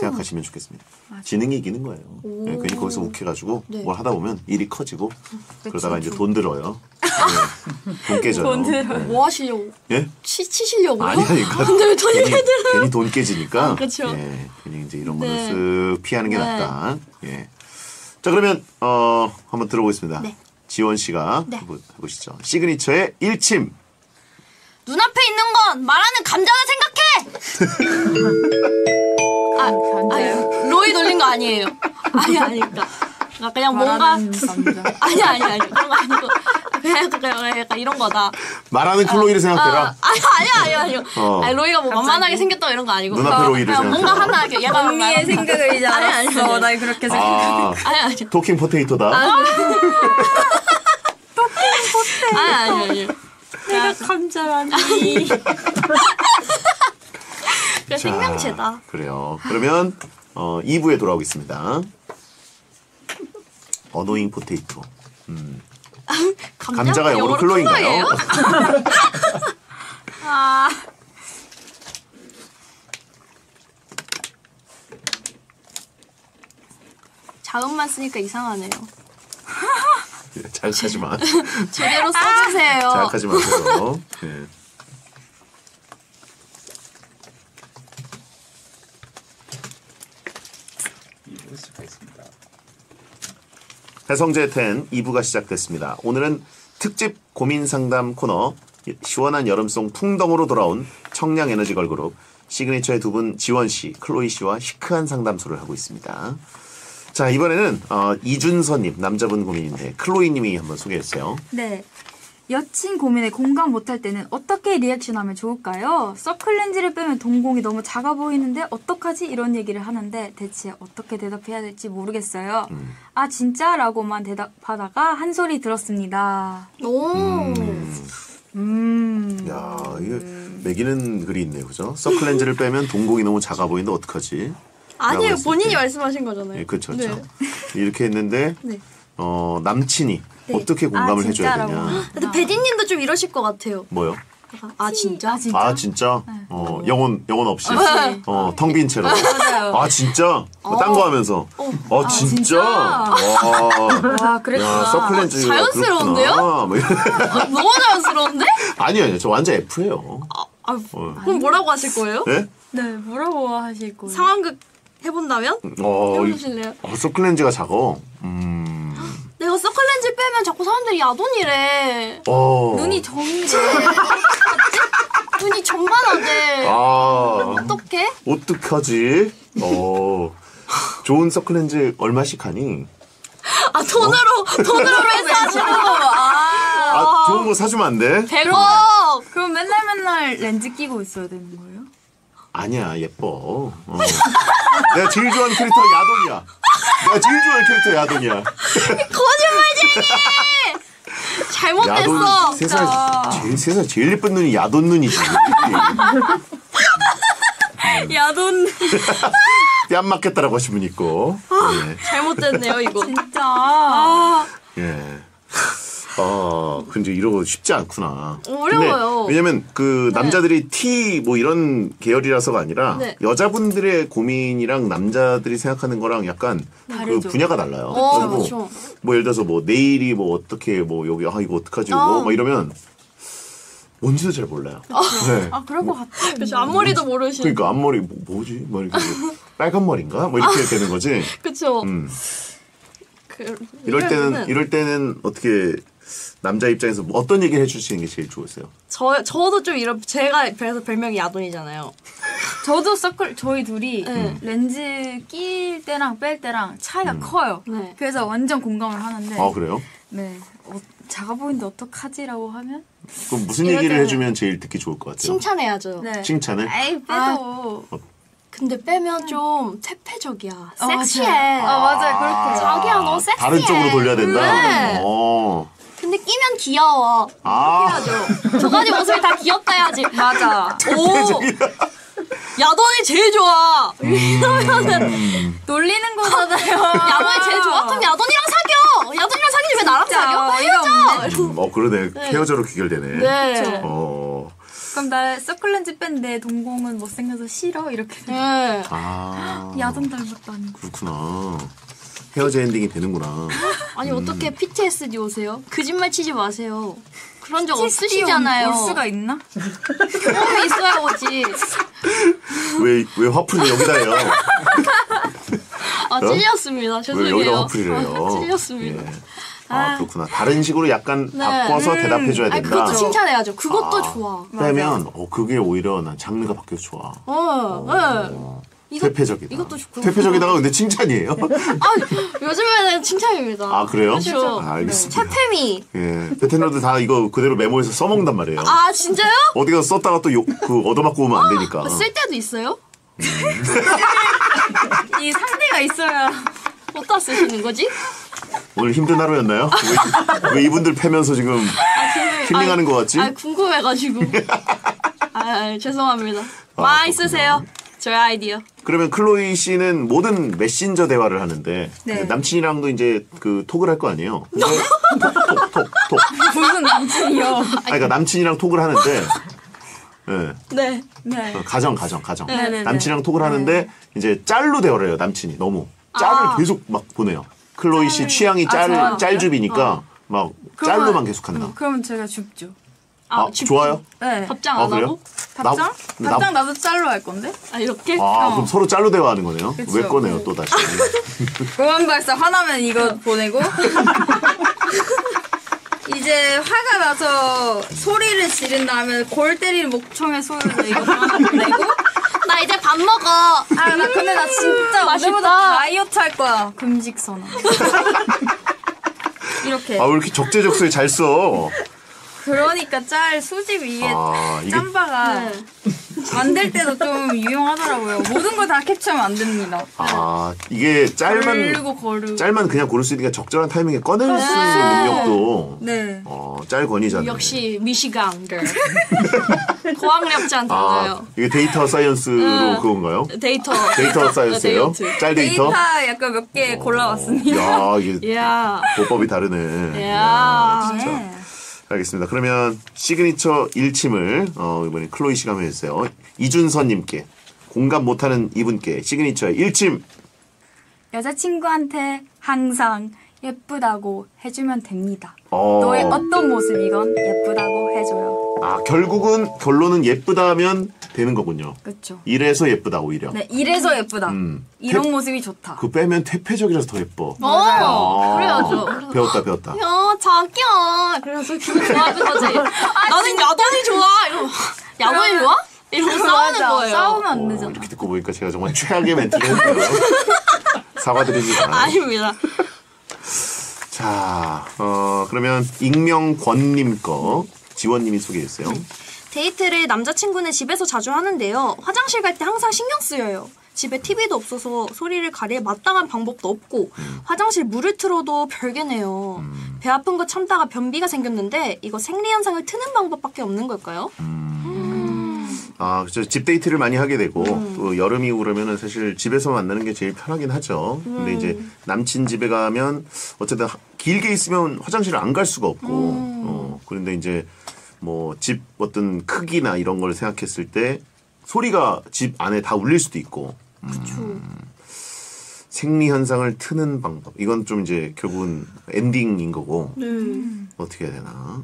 생각하시면 좋겠습니다. 지는 게 이기는 거예요. 네, 괜히 거기서 욱해가지고 네. 뭘 하다 보면 일이 커지고 그러다가 이제 돈 들어요. 네, 돈 깨져요. 돈 들어요. 네. 뭐 하시려고? 예? 치, 치시려고요? 아니 아니까 근데 왜 돈이 괜히, 왜 들어요? 괜히 돈 깨지니까 아, 그쵸. 예, 괜히 이제 이런 네. 거는 쓱 피하는 게 네. 낫다. 예. 자 그러면 어 한번 들어보겠습니다. 네. 지원 씨가 네. 해보, 해보시죠. 시그니처의 일침. 눈앞에 있는 건 말하는 감정을 생각해! [LAUGHS] 아, 아니, 로이 돌린 거 아니에요. 아니, 아니, 그러니까. 그러니까 그냥 뭔가. [LAUGHS] 아니, 아니, 아니. 그런 거 아니고. 그냥, 그냥, 약간 이런 거다. 말하는 클로이를 생각해라. 아, 아니, 아니, 아니, 아니. 어. 아니, 로이가 뭐 만만하게 생겼다고 이런 거 아니고. 눈앞에 로이를 그냥 뭔가 생각해라. 하나, 이렇게 약간. 언니의 말- 생각을 이제 아니, 아니, 알았어. 아니. 나 그렇게. 아, 아니, 아니. 토킹 포테이토다. [LAUGHS] 아니, 아니, 아니. 내가 감자라니. [LAUGHS] 그냥 생명체다. 그래요. 그러면 어, 2부에 돌아오겠습니다. 어노잉 포테이토. 감자? 감자가 영어로 클로인가요? 클로예요? [LAUGHS] 아. 자음만 쓰니까 이상하네요. 자극하지 마. [LAUGHS] 제대로 써주세요. 자극하지 마세요. 예. 이부를 시작하겠습니다. 배성재 10 2부가 시작됐습니다. 오늘은 특집 고민 상담 코너 시원한 여름송 풍덩으로 돌아온 청량 에너지 걸그룹 시그니처의 두 분 지원 씨, 클로이 씨와 시크한 상담소를 하고 있습니다. 자, 이번에는 어, 이준서님, 남자분 고민인데 클로이 님이 한번 소개해주세요. 네. 여친 고민에 공감 못할 때는 어떻게 리액션하면 좋을까요? 서클렌즈를 빼면 동공이 너무 작아 보이는데 어떡하지? 이런 얘기를 하는데 대체 어떻게 대답해야 될지 모르겠어요. 아 진짜 라고만 대답하다가 한 소리 들었습니다. 오. 음. 야, 이게 매기는 글이 있네요, 그죠? 서클렌즈를 빼면 동공이 너무 작아 보이는데 어떡하지? 아니에요. 본인이 때. 말씀하신 거잖아요. 예, 그렇죠, 네. 그렇죠. 이렇게 했는데 네. 어, 남친이 네. 어떻게 공감을 아, 해줘야. 되냐? 근데 베디님도 좀 이러실 것 같아요. 뭐요? 아 진짜? 아 진짜? 아 진짜? 어 영혼 영혼 없이 네. 어 텅 빈 채로. 맞아요. 아 진짜? 딴거 하면서. 아 진짜? 진짜? 와. 와 그랬구나. 야 서클렌즈 자연스러운데요? 뭐 아, 너무 자연스러운데? 아니요 아니요 저 완전 F예요. 아, 어. 그럼 뭐라고 하실 거예요? 네? 네 뭐라고 하실 거예요? 상황극 해본다면? 어, 이- 해보실래요? 어 서클렌즈가 작어. 음. 내가 서클렌즈 빼면 자꾸 사람들이 야돈이래. 어. 눈이 정제. [LAUGHS] 눈이 전반하대. 아. 어떡해? 어떡하지? 어. 좋은 서클렌즈 얼마씩 하니? 아 돈으로 [LAUGHS] 돈으로 회사하시는 거. 아, 아, 좋은 거 사주면 안 돼? 100억. 그럼 맨날 맨날 렌즈 끼고 있어야 되는 거예요? 아니야, 예뻐. 어. 내가 제일 좋아하는 캐릭터가 야돈이야. 내가 제일 좋아하는 캐릭터 야돈이야. 거짓말쟁이. 잘못됐어. 야돈 세상 제일 세상 제일 예쁜 눈이 야돈 눈이지. [LAUGHS] 야돈. [LAUGHS] 뺨 맞겠다라고 하신 분 있고. 예. 잘못됐네요 이거. [LAUGHS] 진짜. 아, 예. 아, 근데 이러고 쉽지 않구나. 어려워요. 왜냐면 그 남자들이 T 뭐 이런 계열이라서가 아니라 네. 여자분들의 고민이랑 남자들이 생각하는 거랑 약간 그 다르죠. 분야가 달라요. 어, 그리고 그렇죠. 뭐 예를 들어서 뭐 내일이 뭐 어떻게 뭐 여기 아 이거 어떡하지 어. 이거 막 이러면 뭔지도 잘 몰라요. 네. 아 그럴 것 같아. 그렇죠. 앞머리도 모르시는. 그러니까 앞머리 뭐, 뭐지? 뭐 이렇게 빨간 머리인가? 뭐 이렇게 되는 거지. [LAUGHS] 그쵸. 음. 그, 이럴 때는 이럴 때는 어떻게 남자 입장에서 뭐 어떤 얘기를 해주시는 게 제일 좋으세요? 저 저도 좀 이런 제가 그래서 별명이 야돈이잖아요. [LAUGHS] 저도 서클 저희 둘이 네. 렌즈 낄 때랑 뺄 때랑 차이가 커요. 네. 그래서 완전 공감을 하는데. 아 그래요? 네. 어, 작아 보이는데 어떡하지라고 하면? 그럼 무슨 얘기를 해주면 제일 듣기 좋을 것 같아요? 칭찬해야죠. 네. 칭찬을? 에이 빼도. 근데 빼면 좀 퇴폐적이야. 아, 섹시해. 맞아요. 아 맞아요 그렇게. 자기야 너 섹시해. 다른 쪽으로 돌려야 된다. 네. 어. 근데 끼면 귀여워. 아. 해야죠. 두 가지 모습이 다 귀엽다 해야지. 맞아. 오. 야돈이 제일 좋아. 음. 이러면은 놀리는 [LAUGHS] 거잖아요. 야돈이 제일 좋아. 그럼 야돈이랑 사겨. 야돈이랑 사귀지 왜 나랑 진짜 사겨? 없네. 음, 어 그러네. 헤어져로 귀결되네. 네. 어. 그럼 나 서클렌즈 뺀데 동공은 못생겨서 싫어 이렇게. 네. 아. 야돈 닮았다니. 그렇구나. 헤어져 엔딩이 되는구나. [LAUGHS] 아니 음. 어떻게 PTSD 오세요? 거짓말 치지 마세요. 그런 적 없으시잖아요. 올 수가 있나? 경험이 있어야 오지. [LAUGHS] 왜 왜 화풀이 여기다 해요? [LAUGHS] 아 찔렸습니다. 왜 죄송해요. 여기다 화풀이를 해요? 아, 찔렸습니다. 예. 아, 그렇구나. 다른 식으로 약간 네. 바꿔서 대답해줘야 아니 된다. 그것도 칭찬해야죠. 그것도 아. 좋아. 빼면 어 그게 오히려 난 장르가 바뀌어서 좋아. 어, 네. 이거- 퇴폐적이다. 이것도 좋고. 퇴폐적이다가 근데 칭찬이에요? [LAUGHS] 아 요즘에는 칭찬입니다. 아 그래요? 그렇죠. 아, 알겠습니다. 채페미. 예, 베테너들 다 이거 그대로 메모해서 써먹는단 말이에요. 아 진짜요? 어디 가서 썼다가 또 욕, 그 얻어맞고 오면 안 되니까. 아, 쓸 때도 있어요? [LAUGHS] 이 상대가 있어야. 어디다 쓰시는 거지? 오늘 힘든 하루였나요? 왜, 왜 이분들 패면서 지금 힐링하는 것 같지? 아 궁금해가지고. [LAUGHS] 아, 아 죄송합니다. 아, 많이. 쓰세요. 저의 아이디어. 그러면 클로이 씨는 모든 메신저 대화를 하는데 네. 남친이랑도 이제 그 톡을 할 거 아니에요? 톡, 톡, 톡, 톡. 무슨 남친이요? 아니, 그러니까 남친이랑 톡을 하는데 예, [LAUGHS] 네. 네. 어, 가정, 가정, 가정. 네네네. 남친이랑 톡을 하는데 이제 짤로 대화를 해요. 남친이 너무 짤을 계속 막 보내요. 클로이 씨 취향이 아, 짤 좋아하는데요? 짤줍이니까 막 그러면- 짤로만 계속한다. 음, 그러면 제가 줍죠. 아, 집- 좋아요? 네. 답장 아안 그래요? 하고? 답장? 나- 답장 나도 짤로 할 건데? 아 이렇게? 아 어. 그럼 서로 짤로 대화하는 거네요. 그쵸. 왜 꺼내요 또 다시? [LAUGHS] 고만 발사 화나면 이거 보내고 [LAUGHS] 이제 화가 나서 소리를 지른 다음에 골 때리는 목청의 소리를 이거 하나 보내고 나 이제 밥 먹어. 아 나 근데 나 진짜 맛있다. 오늘보다 캡처할 거야. 금직 선언. [LAUGHS] 이렇게. 아, 왜 이렇게 적재적소에 잘 써? 그러니까 짤 수집 이게 아, 이게- 짬바가 만들 때도 좀 유용하더라고요. 모든 걸 다 캡처하면 안 됩니다. 아, 이게 짤만, 걸고 거르고. 짤만 그냥 고를 수 있으니까 적절한 타이밍에 꺼낼 수 있는 능력도, 네. 어, 짤 권위자네. 역시 미시간대. [LAUGHS] 고학력자는 아, 달라요. 이게 data science로 그건가요? 데이터. data science예요? 데이터. 짤 데이터? 데이터 약간 몇 개 골라왔습니다. 야, 이게 이야. 보법이 다르네. 이야. 진짜. 네. 알겠습니다. 그러면 시그니처 일침을 어, 이번에 클로이 씨가 해주세요. 이준선님께 공감 못하는 이분께 시그니처의 일침. 여자친구한테 항상 예쁘다고 해주면 됩니다. 어. 너의 어떤 모습이건 예쁘다고 해줘요. 아 결국은 결론은 예쁘다면 되는 거군요. 그렇죠. 이래서 예쁘다 오히려. 네, 이래서 예쁘다. 음. 이런 태- 모습이 좋다. 그 빼면 퇴폐적이라서 더 예뻐. 어, 그래야죠. 아, 배웠다 배웠다. 야, 자기야. 그래서 기분 좋아하는 거지. 나는 야동이 좋아. 이러고, 야동이 좋아? 이러고 싸우는 맞아. 거예요. 싸우면 안 되잖아. 이렇게 듣고 보니까 제가 정말 최악의 멘트를 했네요. [LAUGHS] 사과드립니다. 아닙니다. 자, 어, 그러면 익명권님 거 지원님이 소개했어요. 데이트를 남자친구는 집에서 자주 하는데요. 화장실 갈 때 항상 신경 쓰여요. 집에 TV도 없어서 소리를 가릴 마땅한 방법도 없고 화장실 물을 틀어도 별개네요. 배 아픈 거 참다가 변비가 생겼는데 이거 생리 현상을 트는 방법밖에 없는 걸까요? 아, 그죠. 집 데이트를 많이 하게 되고, 또 여름이고 그러면은 사실 집에서 만나는 게 제일 편하긴 하죠. 근데 이제 남친 집에 가면, 어쨌든 하- 길게 있으면 화장실을 안 갈 수가 없고, 어, 그런데 이제 뭐 집 어떤 크기나 이런 걸 생각했을 때, 소리가 집 안에 다 울릴 수도 있고, 음, 생리 현상을 트는 방법. 이건 좀 이제 결국은 엔딩인 거고, 네. 어떻게 해야 되나.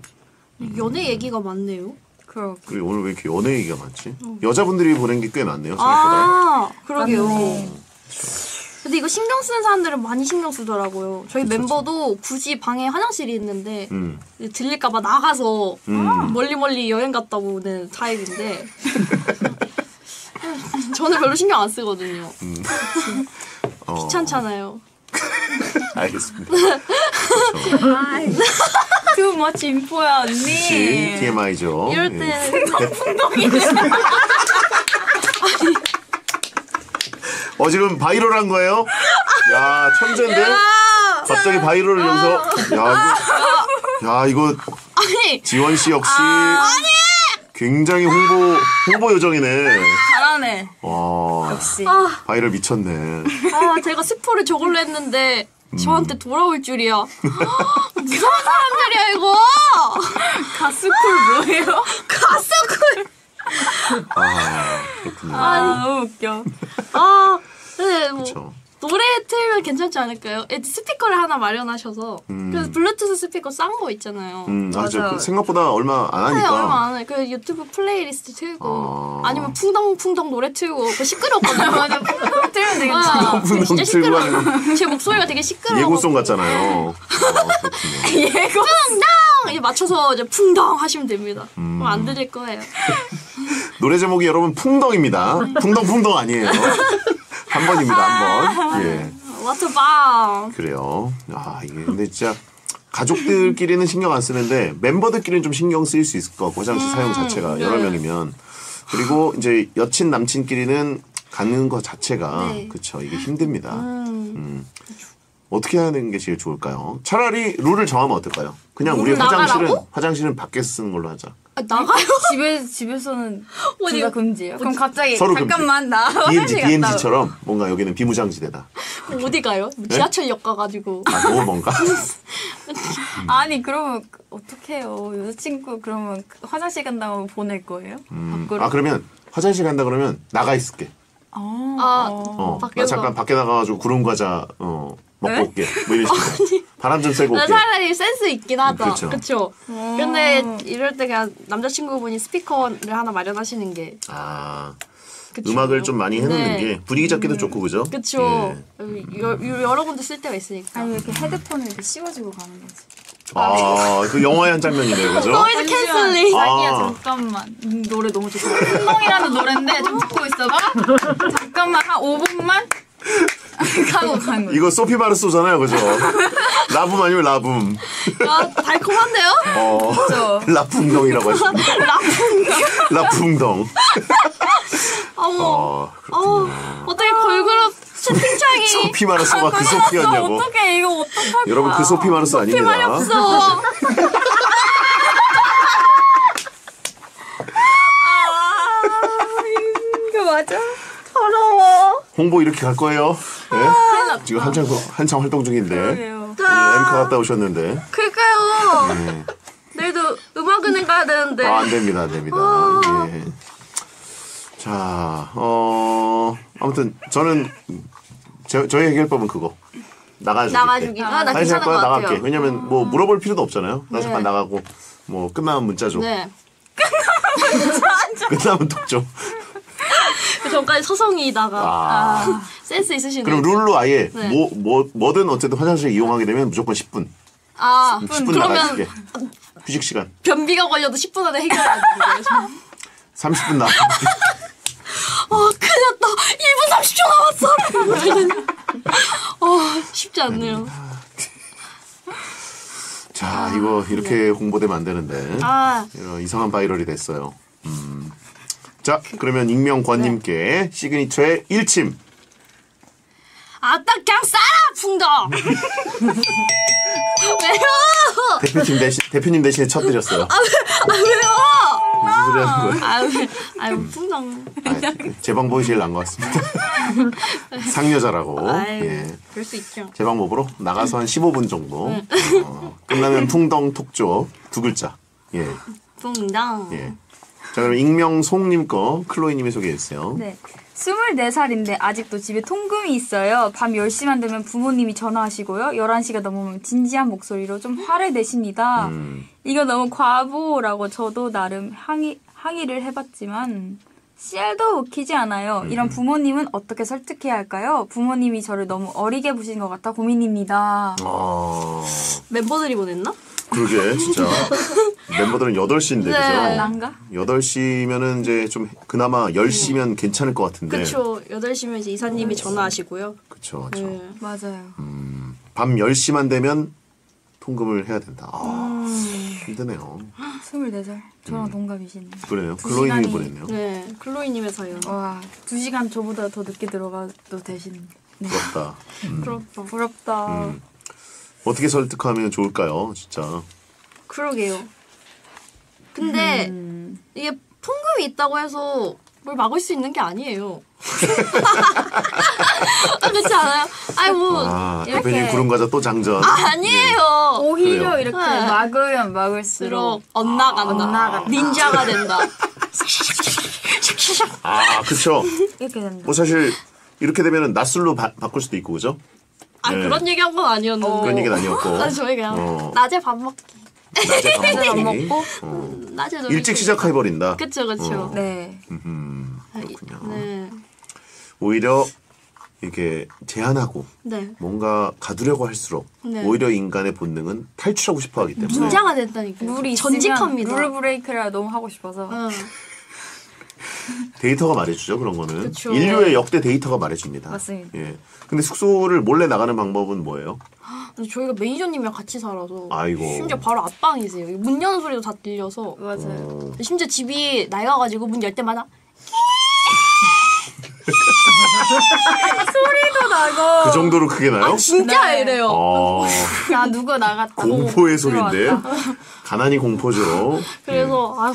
연애 얘기가 많네요. 그렇 그리고 오늘 왜 이렇게 연애 얘기가 많지? 여자분들이 보낸 게 꽤 많네요, 생각보다. 아, 그러게요. 맞네. 근데 이거 신경 쓰는 사람들은 많이 신경 쓰더라고요. 저희 멤버도 굳이 방에 화장실이 있는데 음. 들릴까봐 나가서 음. 멀리 멀리 여행 갔다 오는 타입인데 [LAUGHS] 저는 별로 신경 안 쓰거든요. [LAUGHS] 어, 귀찮잖아요. [LAUGHS] 알겠습니다. 그렇죠. too much info야 언니. TMI죠. 예. 이럴 때 어 지금 바이럴한 거예요? 야 천재인데? 갑자기 바이럴을 여기서 야 이거 야 이거 아니 지원 씨 역시 굉장히 홍보 홍보 요정이네. 잘하네. 와 역시. 바이럴 미쳤네. 아 제가 스포를 저걸로 했는데 저한테 돌아올 줄이야. [LAUGHS] 무서운 사람들이야 이거. 가스쿨 뭐예요? 가스쿨. 아 그렇군요. 아 너무 웃겨. 아 근데 뭐. 노래 틀면 괜찮지 않을까요? 예, 스피커를 하나 마련하셔서 그래서 블루투스 스피커 싼 거 있잖아요. 음 맞아. 맞아. 그 생각보다 얼마 안 네, 하니까. 얼마 안 해. 그 유튜브 플레이리스트 틀고 아. 아니면 풍덩풍덩 노래 틀고 그 시끄럽거든요. [LAUGHS] 맞아. punktunk 틀면 되겠다. 아, 풍덩풍덩 진짜 틀고 시끄러워. 하는 제 목소리가 되게 시끄러워. 예고송 같잖아요. 어, 그렇군요. [LAUGHS] 예고. 이제 맞춰서 이제 풍덩 하시면 됩니다. 음. 그럼 안 들릴 거예요. 노래 제목이 여러분 풍덩입니다. 풍덩풍덩 아니에요. 한 번입니다, 한 번. 예. 와트방. 그래요. 아, 이게 근데 진짜 가족들끼리는 신경 안 쓰는데 멤버들끼리는 좀 신경 쓰일 수 있을 것 같고 화장실 사용 자체가 여러 명이면 그리고 이제 여친 남친끼리는 가는 것 자체가 네. 그쵸 이게 힘듭니다. 음. 음. 어떻게 하는 게 제일 좋을까요? 차라리 룰을 정하면 어떨까요? 그냥 우리 룰을 화장실은 나가라고? 화장실은 밖에서 쓰는 걸로 하자. 아, 나가요? [LAUGHS] 집에 집에서는 어디- 둘다 금지예요. 그럼 갑자기 서로 잠깐만 나 DMZ, [LAUGHS] 화장실 갔다. DMZ처럼 뭔가 여기는 비무장지대다. 어디 가요? 뭐 지하철역 가가지고. 아, 너무 뭔가? [LAUGHS] 아니 그러면 어떻게 해요? 여자친구 그러면 화장실 간다고 보낼 거예요? 밖으로? 아 그러면 화장실 간다 그러면 나가 있을게. 아, 아, 어, 나 밖에서. 잠깐 밖에 나가가지고 구름 과자 어 먹고 네? 올게. 뭐 이런 식으로. 바람 좀 쐬고 나 올게. 차라리 센스 있긴 하다. 그렇죠. 그쵸? 근데 이럴 때 그냥 남자친구분이 스피커를 하나 마련하시는 게. 아 그쵸? 음악을 좀 많이 해놓는 네. 게 분위기 잡기도 좋고 그죠? 그쵸. 예. 여, 여- 여러 군데 쓸 때가 있으니까. 아니 이렇게 헤드폰을 이렇게 씌워주고 가는 거지. 아 그 영화의 한 장면이네요, 그죠? noise [LAUGHS] canceling. 아. 자기야 잠깐만 음, 노래 너무 좋다. 풍덩이라는 노래인데 좀 듣고 있어봐. 잠깐만 한 5분만 강호 강호. 이거 소피 마르소잖아요, 그죠? 라붐 아니면 라붐. 아, 달콤한데요? 어, 그죠. 라풍덩이라고 하십니다. 라풍덩. 어머. 어, 어, 어떻게 걸그룹 채팅창이 소피 마르소가 그 소피였냐고. 어떻게 이거 어떡하냐. 여러분 그 소피 마르소 아닙니다. 없어. [LAUGHS] 이거 맞아? 더러워. 홍보 이렇게 갈 거예요? 네? 지금 한창 한창 활동 중인데 그러게요. 예, 엠카 갔다 오셨는데 그니까요. 네. 내일도 음악은행 가야 되는데. 아, 안 됩니다, 안 됩니다. 예. 자, 어 아무튼 저는 저, 저희 해결법은 그거 나가주기. 나가주기. 아, 나 괜찮은 것 나갈게. 같아요. 왜냐면 뭐 물어볼 필요도 없잖아요. 나 잠깐 네. 나가고 뭐 끝나면 문자 줘. 네. [LAUGHS] 끝나면 톡 줘. 그 전까지 서성이다가 아. [LAUGHS] 센스 있으시네. 그럼 룰로 아예 네. 뭐, 뭐, 뭐든 어쨌든 화장실 이용하게 되면 무조건 10분. 아, 10분 그러면 나가줄게. 휴식 시간. 변비가 걸려도 10분 안에 해결해야 되는 거예요. 30분 나. 아, 큰일 났다. 1분 30초 남았어. 어, 쉽지 않네요. 자, 이거 이렇게 홍보되면 안 되는데. 아, 이런 이상한 viral이 됐어요. 음. 자, 그러면 익명권님께 시그니처의 일침. 아따 그냥 싸라 풍덩. [LAUGHS] 왜요? 대표팀 대신, 대표님 대신에 쳐드렸어요. 아 왜요? 무슨 소리 하는 거예요? 아유, 아유 풍덩. 아, 제 방법이 제일 나은 것 같습니다. [LAUGHS] 상여자라고. 아유, 예. 그럴 수 있죠. 제 방법으로 나가서 한 15분 정도. 네. 어, 끝나면 풍덩 톡조 두 글자. 예. 풍덩. 예. 자, 그럼 익명 송님 거 클로이님이 소개해주세요. 네. 24살인데 아직도 집에 통금이 있어요. 밤 10시만 되면 부모님이 전화하시고요. 11시가 넘으면 진지한 목소리로 좀 화를 내십니다. 음. 이거 너무 과보라고 저도 나름 항의, 항의를 해봤지만 씨알도 웃기지 않아요. 음. 이런 부모님은 어떻게 설득해야 할까요? 부모님이 저를 너무 어리게 보신 것 같아 고민입니다. 아, 멤버들이 보냈나? 그러게, 진짜. [LAUGHS] 멤버들은 8시인데, 네. 그죠? 난가? 8시면은 이제 좀 그나마 10시면 괜찮을 것 같은데. 그쵸. 8시면 이제 이사님이 전화하시고요. 그쵸, 그쵸. 네. 맞아요. 밤 10시만 되면 통금을 해야 된다. 아, 음. 힘드네요. 24살. 저랑 동갑이시네. 그러네요. 두 클로이님이 시간이- 보냈네요. 네. 클로이님의 사연. 와, 두 시간 저보다 더 늦게 들어가도 되시는. 네. 부럽다. 부럽다. 부럽다. 음. 어떻게 설득하면 좋을까요, 진짜. 그러게요. 근데 음. 이게 풍금이 있다고 해서 뭘 막을 수 있는 게 아니에요. [LAUGHS] 아, 그렇지 않아요? 아니 뭐 아, 이렇게 대표님 구름 과자 또 장전. 아니에요. 오히려 그래요. 이렇게 네. 막으면 막을수록 엇나간다. 엇나간다. 닌자가 된다. 아, 그쵸. 이렇게 된다. 뭐 사실 이렇게 되면 낮술로 바, 바꿀 수도 있고, 그죠? 아 네. 그런 얘기한 건 아니었는데. 그런 얘기는 아니었고. 아 저희 그냥 어. 낮에 밥 먹기. 낮에 밥밥 먹기. 먹고? 어. 낮에 놀기. 일찍 시작해 버린다. 그쵸 그쵸. 어. 네. 음, 아, 이- 그렇군요. 네. 오히려 이렇게 제한하고 네. 뭔가 가두려고 할수록 네. 오히려 인간의 본능은 탈출하고 싶어 하기 때문에 된다니까요. 룰이 있으면 전직합니다. 룰 브레이크를 너무 하고 싶어서. 응. [LAUGHS] 데이터가 말해주죠 그런 거는 그쵸. 인류의 역대 데이터가 말해줍니다. 맞습니다. 예. 근데 숙소를 몰래 나가는 방법은 뭐예요? [GASPS] 근데 저희가 매니저님이랑 같이 살아서 아이고. 심지어 바로 앞방이세요. 문 여는 소리도 다 들려서 맞아요. 어, 심지어 집이 낡아가지고 문 열 때마다 [LAUGHS] 소리도 나고. 그 정도로 크게 나요? 진짜 네. 이래요. 어, 야 누구 나갔다. 공포의 소리인데. 가난이 공포죠. [LAUGHS] 그래서 아휴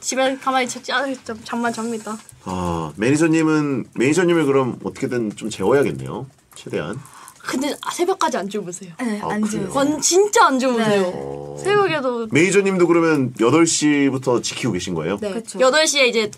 집에 가만히 있지 아, 좀 잠만 잡니다. 아 매니저님은 매니저님을 그럼 어떻게든 좀 재워야겠네요. 최대한. 근데 아, 새벽까지 안 주무세요. 네, 아, 안 그래요? 주. 건 진짜 안 주무세요. 어. 새벽에도 매니저님도 그러면 8시부터 지키고 계신 거예요? 네. 그쵸. 8시에 이제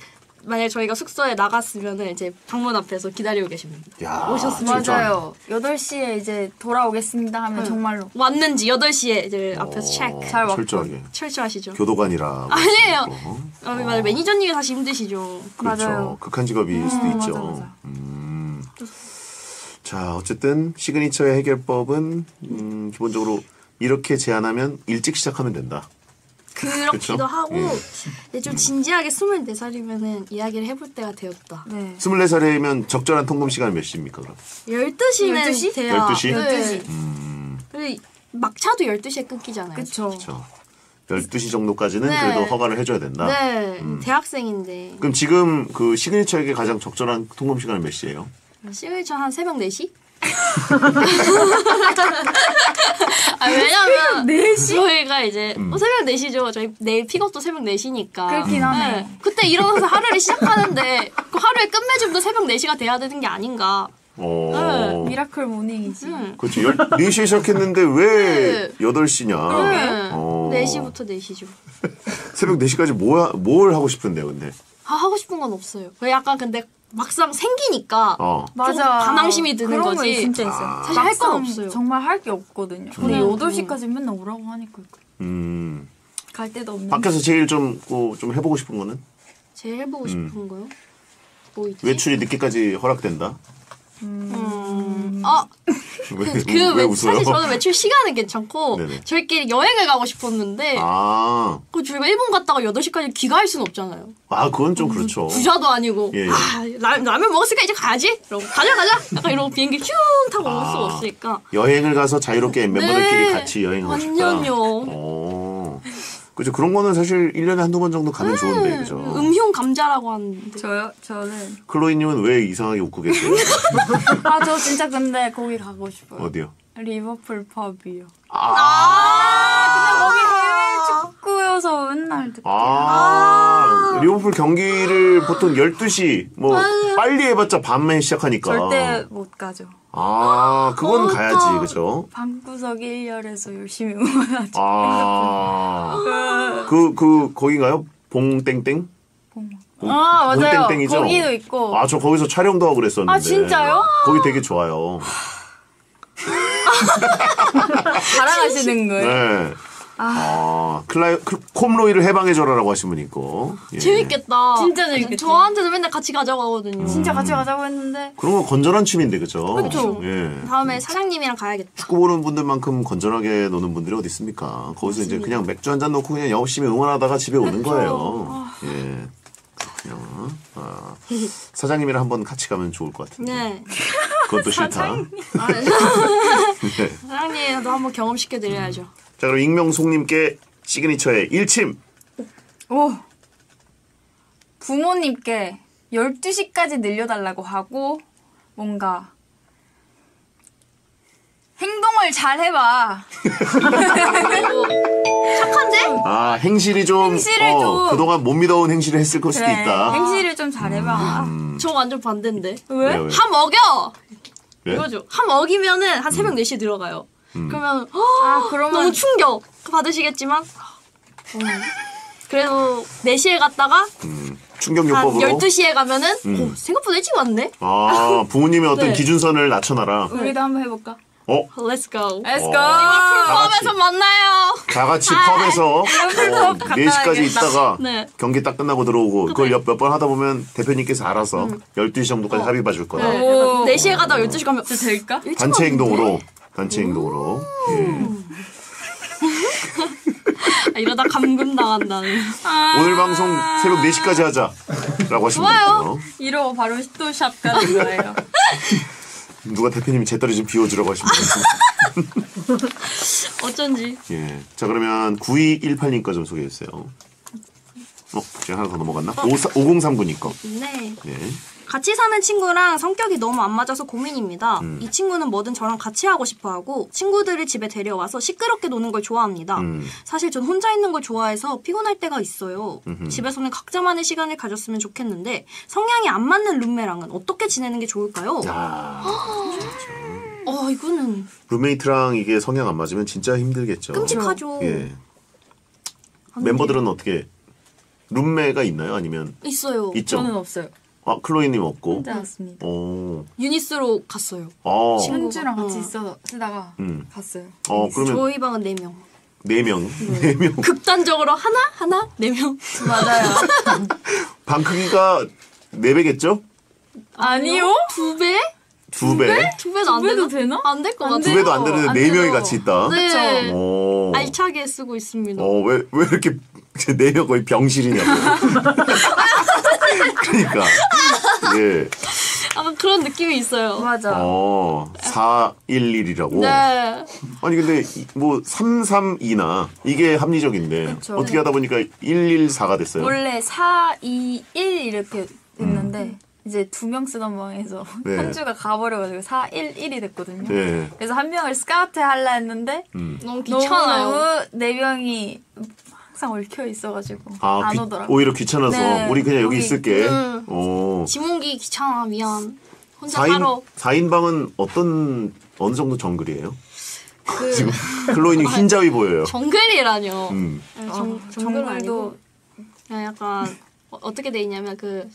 만약에 저희가 숙소에 나갔으면은 이제 방문 앞에서 기다리고 계십니다. 야, 오셨으면 진짜. 맞아요. 8시에 이제 돌아오겠습니다 하면 정말로 왔는지 8시에 이제 앞에서 체크. 잘 왔고. 철저하게. 철저하시죠. 교도관이라. 아니에요. 어? 아, 맞아요. 매니저님이 사실 힘드시죠. 그렇죠. 맞아요. 극한 직업일 수도 음, 있죠. 맞아, 맞아. 음. 자, 어쨌든 시그니처의 해결법은 음, 기본적으로 이렇게 제안하면 일찍 시작하면 된다. 그렇기도 그쵸? 하고 예. 근데 좀 진지하게 24살이면은 이야기를 해볼 때가 되었다. 네. 24살이면 적절한 통금 시간은 몇 시입니까, 그럼? 12시는 12시? 돼야 12시? 네. 음, 그리고 막차도 12시에 끊기잖아요. 그렇죠. 12시 정도까지는 네. 그래도 허가를 해줘야 된다. 네. 음. 대학생인데 그럼 지금 그 시그니처에게 가장 적절한 통금 시간은 몇 시예요? 시그니처 한 새벽 4시? 아, 왜냐면 4시? 저희가 이제 음. 어, 새벽 4시죠. 저희 내일 픽업도 새벽 4시니까. 그렇긴 하네. 그때 일어나서 하루를 시작하는데 그 하루의 끝맺음도 새벽 4시가 돼야 되는 게 아닌가. 어. miracle morning이지. 음. 그렇지. 4시에 시작했는데 왜 네. 8시냐. 네. 어. 4시부터 4시죠. [LAUGHS] 새벽 4시까지 뭐, 하- 뭘 하고 싶은데요, 근데? 아, 하고 싶은 건 없어요. 그 약간 근데 막상 생기니까 어. 맞아. 반항심이 드는 그런 거지. 거 진짜 있어요. 아. 사실 할 건 없어요. 정말 할 게 없거든요. 근데 음. 8시까지 맨날 오라고 하니까 음. 갈 데도 없는. 밖에서 제일 좀, 그, 좀 해보고 싶은 거는? 제일 해보고 싶은 거요? 뭐 있지? 외출이 늦게까지 허락된다? 음. 아, [LAUGHS] 왜, 그왜 외, 웃어요? 사실 저는 외출 시간은 괜찮고 네네. 저희끼리 여행을 가고 싶었는데 아, 그 저희가 일본 갔다가 8시까지 귀가할 수는 없잖아요. 아, 그건 좀 그렇죠. 부자도 아니고 예, 예. 아, 라, 라면 먹었으니까 이제 가야지. 이러고 가자 가자. 약간 이러고 비행기 슝 타고 올 수가 아. 없으니까. 여행을 가서 자유롭게 멤버들끼리 네. 같이 여행하고 싶다. 완전요. 어. 그죠. 그런 거는 사실 1년에 한두 번 정도 가면 좋은데, 그죠. 음흉 감자라고 하는데. 저요? 저는 클로이님은 왜 이상하게 웃고 계세요? [LAUGHS] 아 저 진짜 근데 거기 가고 싶어요. 어디요? 리버풀 펍이요. 아, 거기 해외 축구여서 맨날 듣고. 아, 리버풀 경기를 보통 12시, 뭐, 빨리 해봤자 밤에 시작하니까. 절대 못 가죠. 아, 그건 가야지, 그죠? 방구석 1열에서 열심히 응원하죠. 아, 그, 그, 거긴가요? 봉땡땡? 봉- 아 맞아요. 봉땡땡이죠? 거기도 있고. 아, 저 거기서 촬영도 하고 그랬었는데. 아, 진짜요? 거기 되게 좋아요. [LAUGHS] 자랑하시는 거예요. 네. 아, 클라이, 클- 콤로이를 해방해줘라라고 하신 분 있고. 예. 재밌겠다. 진짜 재밌겠다. 저한테도 맨날 같이 가져가거든요. 진짜 같이 가자고 했는데 그런 거 건전한 취미인데, 그죠? 그쵸. 예. 다음에 사장님이랑 가야겠다. 축구 보는 분들만큼 건전하게 노는 분들이 어디 있습니까? 거기서 이제 그냥 맥주 한 잔 놓고 그냥 열심히 응원하다가 집에 오는 거예요. 예. 그렇군요. 아, 사장님이랑 한번 같이 가면 좋을 것 같은데. 네. 그것도 싫다. [LAUGHS] 아, 네. 사장님도 한번 경험시켜 드려야죠. 자, 그럼 익명송님께 시그니처의 일침. 오 부모님께 12시까지 늘려달라고 하고 뭔가 행동을 잘 해봐. [LAUGHS] 착한데? 아, 행실이 좀, 행실을 어, 좀- 그동안 못 믿어온 행실을 했을 걸 수도 그래, 있다. 행실을 좀 잘 해봐. 저 완전 반대인데. 왜, 왜? 한 먹여! 왜? 이거죠. 한 먹이면은 한 새벽 4시에 들어가요. 그러면 아 그러면 너무 충격 받으시겠지만 음. 그래도 4시에 갔다가 음, 한 충격요법으로. 12시에 가면은 음. 어, 생각보다 일찍 왔네? 아, 부모님의 어떤 네. 기준선을 낮춰놔라. 우리도 한번 해볼까? 어? Let's go. Let's 어. go. 펍에서 만나요. 다 같이 펍에서 어, 펍 4시까지 갔다 있다가 네. 경기 딱 끝나고 들어오고 그걸 몇 번 하다 보면 대표님께서 알아서 12시 정도까지 합의 봐줄 거다. 네. 오. 4시에 가다가 12시 가면 될까? 단체? 행동으로 단체 행동으로. 예. 아, 이러다 감금 당한다는. 오늘 방송 새벽 4시까지 하자라고 하시면 좋아요. 되고요. 이러고 바로 또샵 가는 거예요. [LAUGHS] 누가 대표님이 제떨이 좀 비워주라고 하시면 되고. [LAUGHS] 어쩐지. 예. 자 그러면 9218님 거 좀 소개해 주세요. 어, 제가 하나 더 넘어갔나? 5039님 거. 네. 네. 같이 사는 친구랑 성격이 너무 안 맞아서 고민입니다. 음. 이 친구는 뭐든 저랑 같이 하고 싶어 하고 친구들을 집에 데려와서 시끄럽게 노는 걸 좋아합니다. 음. 사실 전 혼자 있는 걸 좋아해서 피곤할 때가 있어요. 집에서는 각자만의 시간을 가졌으면 좋겠는데 성향이 안 맞는 룸메랑은 어떻게 지내는 게 좋을까요? 야, [GASPS] 어, 이거는 룸메이트랑 이게 성향 안 맞으면 진짜 힘들겠죠. 끔찍하죠. 예. 멤버들은 어떻게 룸메가 있나요? 아니면 있어요. 있죠? 저는 없어요. 아 클로이님 없고. 혼자 왔습니다. 오. 유니스로 갔어요. 어. 친구. 현주랑 같이 어. 있어 쓰다가 음. 갔어요. 어 그러면 저희 방은 4명. 네 명. 네 명. 극단적으로 하나, 하나, 4명. [LAUGHS] 맞아요. [LAUGHS] 방 크기가 네 배겠죠? 아니요? 두 배? 두 배. 두 배도 안 되나? 되나? 안 될것안 같아요. 두 배도 안 되는데 안네 명이. 같이 있다. 네. 오. 알차게 쓰고 있습니다. 어, 왜, 왜 이렇게 네명 거의 병실이냐고. 그러니까. 예. 아마 그런 느낌이 있어요. 맞아. 어, 411이라고? 네. 아니, 근데 이- 뭐 332나 이게 합리적인데 그쵸. 어떻게 하다 보니까 114가 됐어요. 원래 4, 2, 1 이렇게 됐는데 이제 두 명 쓰던 방에서 네. 현주가 가버려가지고 4, 1, 1이 됐거든요. 예. 그래서 한 명을 스카우트 하려 했는데 음. 너무 귀찮아요. 너무 네 명이 항상 얽혀 있어가지고 아, 안 귀- 오더라고. 오히려 귀찮아서 네. 우리 그냥 여기 여기- 있을게. 음. 오. 지몽기 귀찮아 미안. 혼자 4인, 살아. 4인 방은 어떤 어느 정도 정글이에요? 그 [LAUGHS] 지금 [LAUGHS] 클로이님 흰자위 보여요. 정글이라뇨. 음. 네, 어, 정, 정글은 아니고 정글도 그냥 약간 어, 어떻게 돼 있냐면 그